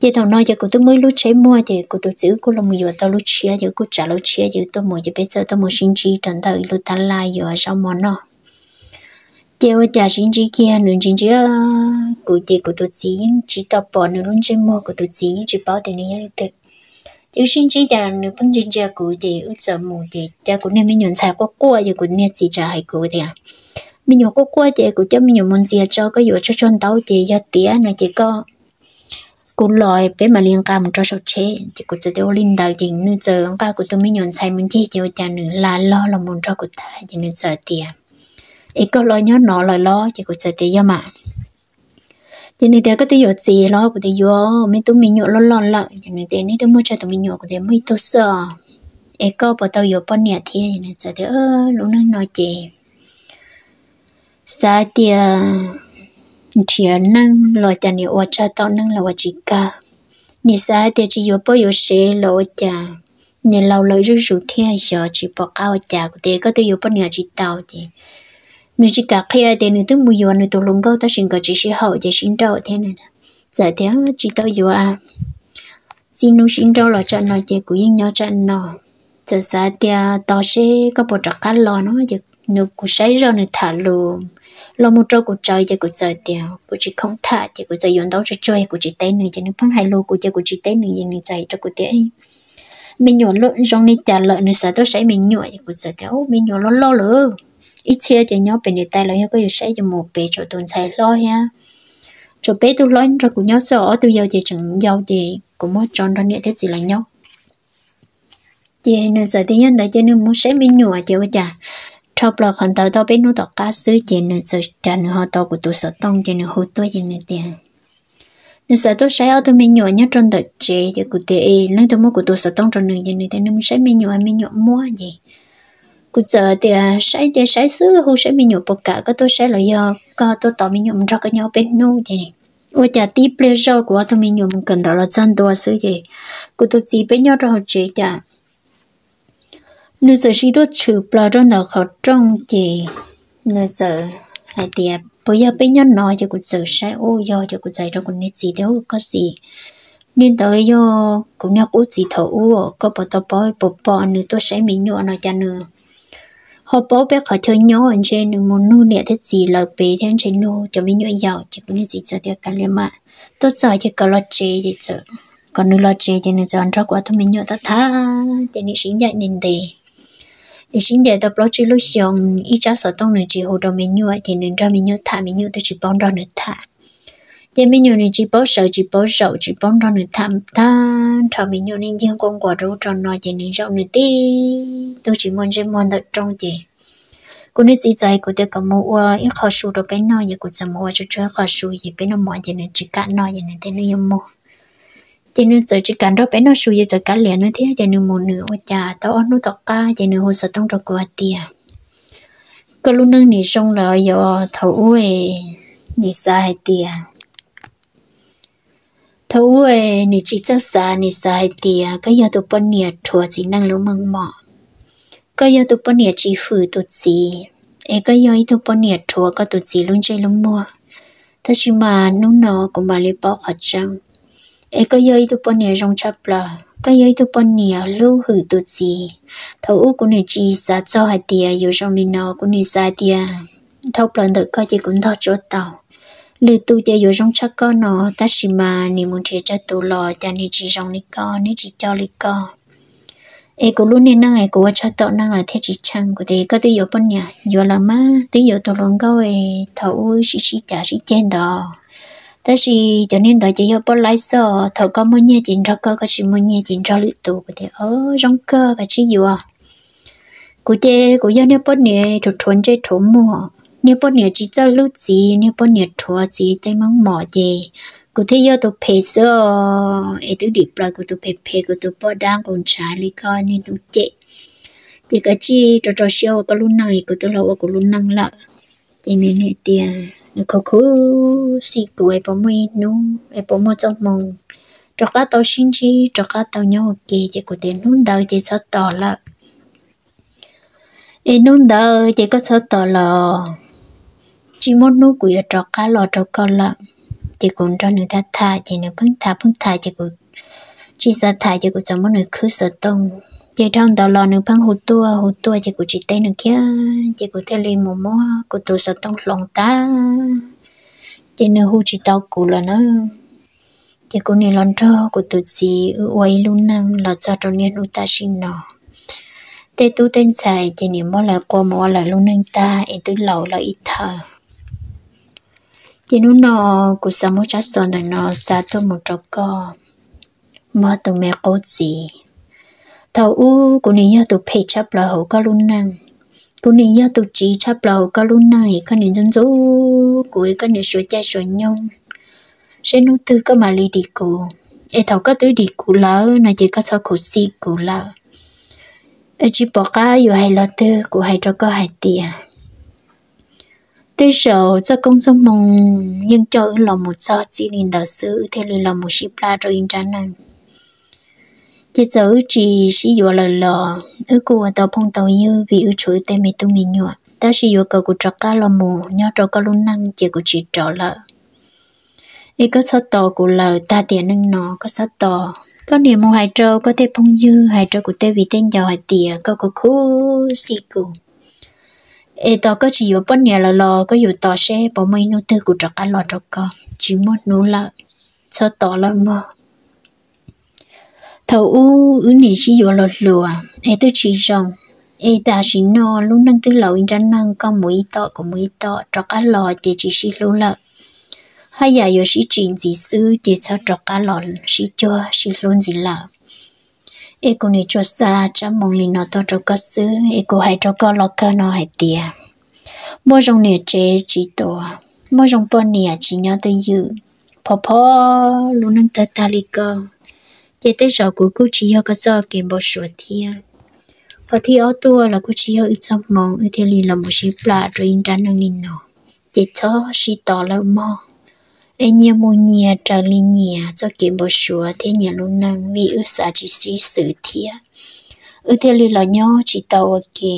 Chỉ thằng nói giờ cô tôi mới lúc chế mua thì cô tôi giữ cô là một giờ tao lúc chia thì cô trả lúc chia thì tôi mua giờ bây giờ tôi mua sinh chi, trần thời lúc ta lại giờ sao món nó chỉ ơi trả sinh chi kia, nửa sinh chi ờ, cô thì cô tôi chỉ chỉ tao bỏ nửa lúc chế mua cô tôi chỉ chỉ bảo tiền nửa lúc thế tiểu sinh chi trả nửa phân sinh chi cô thì ước giờ mua thì cha cô nên mới nhận sai quá quá giờ cô nên chỉ trả hay cô thì à? Mình nhận cô quá thì cũng cho mình nhận muốn gì cho cái giờ cho chọn tao thì giờ tía nó chỉ có cô lòi bé mà liên cam một cho sốt chế chị cũng sẽ đeo linh đạo thì nữ giờ ông ba của tôi mới nhận sai mình chỉ cho cha nữ là lo là muốn cho cô ta chị nữ giờ tía. Ấy có lo nhớ nó lo lo chị cũng sẽ tía mà. Chị nữ tía có tiêu gì, lo của tiêu mấy tôi mình nhận lo lo lại chị nữ tía này tôi mua cho tôi mình nhận của để mấy tôi sợ. Ấy có bảo tao có bao nhiêu thì nữ giờ tía, ơ, lúc nó nói chị sa tia tia năng lo cha ni wa cha tao năng là wa chỉ cả ni sa tia chỉ có bao yo xe lo cha ni lâu lâu rủ rủ thiên sợ chỉ bỏ cao cha của thế có tôi có bao nhiêu chỉ tao thì nếu chỉ cả khi thì nếu tôi mua yo nếu tôi luôn câu ta xin có chỉ sẽ hậu thì xin đâu thế này giờ thế chỉ tao yo à xin nó xin đâu là cho nó chỉ cũng yên nhau cho nó giờ sa tia tao sẽ có bộ trắc cá lo nó chứ nếu cũng say ra nữa thả luôn lo một trâu của trời chơi của trời tiền của chỉ không thả thì của trời yến đâu cho chơi của chỉ tay nữa cho nên phong hai lô của chơi của chỉ tay nữa thì nó cho của tiền mình nhổ lợn trong này trả lợn nữa sao tôi sẽ mình nhổ thì của trời tiền mình nhổ lo lo lỡ ít xe thì nhau bên này tay là nhau có gì sẽ cho một bề cho tuần xài lo ha. Cho bé tôi lo cho cũng nhau sợ tôi giàu thì chẳng giàu thì cũng mất tròn ra nữa thế gì là nhau. Chị nên giờ thì nhân đại cho nên muốn sẽ mình nhổ thì chả thọ bờ khẩn bên nó tao cá sứ chỉ nửa giờ trả nửa hoa tao của tôi sợ tông chỉ nửa hút tôi chỉ nửa tiền nửa sợ tôi sai ở tôi mình nhỏ nhất trong đợt chế thì cụ thể nên tôi mua của tôi sợ tông trong nữa chỉ nữa thì nên sai mình nhỏ mình nhỏ mua gì cụ giờ thì sai thì sai sứ hút sai mình nhỏ bọc cả cái tôi sai là do có tôi tao mình nhỏ mình cho cái nhau bên nô vậy này ôi chả tí pleasure của tôi mình nhỏ mình cần đó là chân tôi sứ gì cụ tôi chỉ bên nhau rồi chế chả nơi giờ chỉ đốt chữ bờ trong đầu khó trong thì, nơi giờ hay tiệp bây giờ bây giờ nói cho cuộc giờ sai ô do cho cuộc dạy cho cũng nên gì đâu có gì? Nên tới do cũng nhắc cũng gì thổ ô có bỏ tao bỏ bỏ bỏ nữa tôi sẽ mình nhọ nói cho nữa họ bỏ bé khỏi chơi nhỏ anh trên đừng muốn nu nè thế gì là bé thế anh trên nu cho mình nhọ giàu chỉ cũng nên gì giờ theo cả liền mà tôi sợ chỉ có lo chế thì sợ còn nuôi lo chế thì nó chọn cho quá thôi mình nhọ ta tha. Cho nên sinh dạy nên đề để xin dạy tập lo chỉ lúc xong ít cha sợ tông này chỉ hồ đồ mình nhua thì nên ra mình nhua thả mình nhua tôi chỉ bón ra nữa thả. Thì mình nhua này chỉ bón sợ chỉ bón sợ chỉ bón ra nữa thả. Ta, thả mình nhua nên riêng con quả rau tròn nói thì nên rau nữa tí. Tôi chỉ muốn chơi muốn được trong chị. Cô nên chỉ dạy cô để có mua ít khó su đồ bên nói, giờ cô chỉ mua cho chơi khó su gì bên nó mua thì nên chỉ cả nói thì nên tên nó yêu mua chỉ nên giờ chỉ cần đó bé nó suy giờ cả liền nữa thế chỉ nên một nửa ở nhà tao ăn nó tao ca chỉ nên hồ sơ trong trò của tia cái lúc nâng nỉ xong là giờ thấu ấy nỉ sai tia thấu ấy nỉ chỉ cho xa nỉ sai tia cái giờ tụi bên nỉ thua chỉ năng lúc măng mỏ cái giờ tụi bên nỉ chỉ phử tụi gì ấy cái giờ tụi bên nỉ thua cái tụi gì luôn chơi luôn mua thế chỉ mà nó nó cũng mà lấy bao khát trăng e có yoi tu pon ne rong chap la có yoi tu pon ne lưu hử tu chi thầu u của ne chi sa cho hai tia yo rong ni nào của ne sa tia thâu plan được có chỉ cũng thọ chỗ tàu. Lưu tu chơi yo rong chắc có nó ta chỉ mà ni muốn chơi cho tu lo cha ni chỉ rong ni co ni chỉ cho li co. E cô luôn nên năng e cô cho tao năng là thế chỉ chăng của thế có tí yo pon nhà yo là má, tí yo tu luôn câu e thầu xí xí trả xí chen đó đó chỉ cho nên đó chỉ có bao lái sợ thầu có mua nhẹ chín cho có chỉ mua nhẹ chín cho lụt tù có thể ở trong cơ có chỉ dừa cụ thể cụ do bao nhiêu thuộc thuần chơi thuần mua nếu bao nhiêu chỉ cho lụt gì nếu bao nhiêu thua gì tay mong mỏ gì cụ thể do tụ phê sợ ấy tụ điệp rồi, cụ tụ phê phê, cụ tụ bao đang còn trả lý coi nên tụ chết chỉ cái chi trò trò siêu có lúc này, cụ tụ lâu có lúc năng lợi. Cho nên hết tiền có khu xì cụ ai bảo mày nu ai bảo mày trong mong cho cá tàu xin chi cho cá tàu nhau kì chỉ có tiền nôn đời chỉ sợ tỏ là ai nôn đời chỉ có sợ tỏ là chỉ muốn nu của cho cá lò cho con là chỉ còn cho người ta thà chỉ nữa phun thà phun thà chỉ có chỉ sợ thà chỉ có cho mỗi người cứ sợ tông chỉ trong tàu lò nữa phăng hụt tua hụt tua chỉ của chỉ tay nữa kia. Chỉ của theo liền một mua của tôi sợ tông lòng ta. Chỉ nữa hụt chỉ tàu cũ là nó. Chỉ của nên lần cho của tôi chị quay luôn năng là cho trong niên ta xin nó tê tu tên xài chỉ niệm mỗi là qua mỗi là luôn năng ta, em tôi lầu là ít thở. Chỉ nó nọ của sao mỗi chắc son là nọ xa tôi một trò co. Mà tôi mẹ cốt gì thầu u, cô nị nhớ tụ phê chấp là hậu có luôn năng cô nị nhớ tụ chỉ chấp là hậu có luôn năng thì có nị dân dỗ cô ấy cái nị sửa cha sửa nhông sẽ nút tư có mà lì đi cô e thầu có tứ đi cô lỡ, nó chỉ có sao cụ si cô lỡ. E chỉ bỏ cá dù hay lo tư cô hay cho có hay tiền tư sợ cho công sống mong nhưng cho ứng lòng một sao chỉ nên đạo sư thế nên lòng một ship ra rồi in ra năng chỉ sợ chỉ sử dụng lời lò ở cụ tàu phong tàu như vì ở chuối tên mẹ tu mình nhọ ta sử dụng cầu của trọc cá lò mù nhau trọc cá luôn năng chỉ của chỉ trọ lợ. Ý có sát tò của lời ta tiền nâng nó có sát tò. Có niềm mong hai trâu, có thể phong dư hai trâu của tê vì tên giàu hai tìa, có có khu xì cụ. Ê, tò có chỉ có bất nhà lò lò có dùng tò xe bỏ mấy nô tư của trọ cá lò trọ co. Chỉ một nô lợ. Sát tò lợ mơ thầu u ứ nỉ chỉ dù lột lùa ê tôi chỉ rong ê ta chỉ no luôn nâng tư lầu in ra năng con mũi to của mũi to cho cá lò thì chỉ chỉ luôn lợ. Hay giờ yo chỉ chuyện gì sư thì cho trọc cá lò chỉ cho chỉ luôn gì lợ, e cô này cho xa cho mong linh nó to trọc cá sư e cô hay trọc cá lò cá nó hay tiề mỗi trong này chế chỉ tổ mỗi trong bọn này chỉ nhớ tới dự phò luôn ta chế tới giờ của cô chỉ có cái giờ kiếm bao xuân thia. Và thì ở tua là cô chỉ có ít sắm mong ít thì là một chiếc lá rồi in ra năng linh nó chế cho chỉ tỏ là mong anh nhớ mua nhà trở linh nhà cho kiếm bao xuân thế nhà luôn năng vì ước xã chỉ suy sự thia. Ước thế là nhau chỉ tàu ok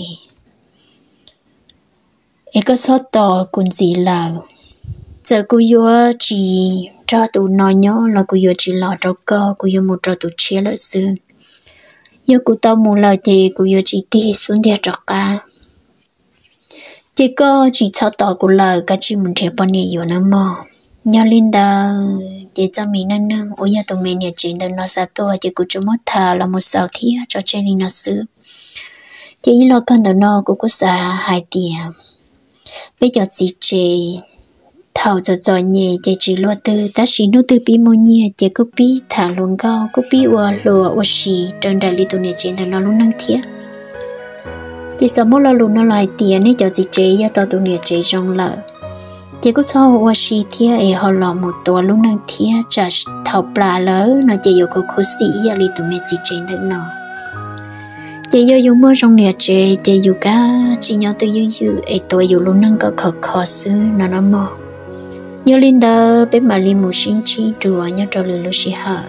anh có sót tỏ cũng gì là giờ cô yêu chỉ cho tụ nói nhó là cô vừa chỉ lo cho cơ cô vừa một cho tụ chia lợi sư giờ cô tao muốn lời thì cô vừa chỉ đi xuống địa cho cả chỉ có chỉ cho tao cô lời cả chỉ muốn thấy bao nhiêu nữa mà nhớ linh da để cho mình nâng nâng. Ôi nhà tụi mình nhà chuyện đừng nó xa tôi chỉ cô cho mất thà là một sáu thia cho trên đi nó xứ chỉ lo con đứa nó cũng có xa hai tiền. Bây giờ chỉ chơi thầu cho cho nhẹ chỉ chỉ lo tư, ta chỉ nô tư bi mô nhẹ chỉ có bi thả luôn cao có bi ua lùa ua xì trên đại lý tụi nhà chuyện thằng nó luôn nâng thia chỉ sợ mỗi lo luôn nó lại tiền nên cho chị chế ya tao tụi nhà chỉ trong lợ. Chỉ có cho ua xì thia ấy họ lọ một tổ luôn năng thia chả thầu bà lỡ, nó chỉ yêu cái khu sĩ ya lý tụi mẹ chỉ trên được nó. Chỉ có dùng mơ trong nhà chế, chỉ có cả chỉ nhau tự yêu yêu ấy tôi có luôn năng có khó khó xứ, nó nó mơ nhớ linh đó bên mà li một sinh chi đùa nhớ trò lừa lúc xì hở.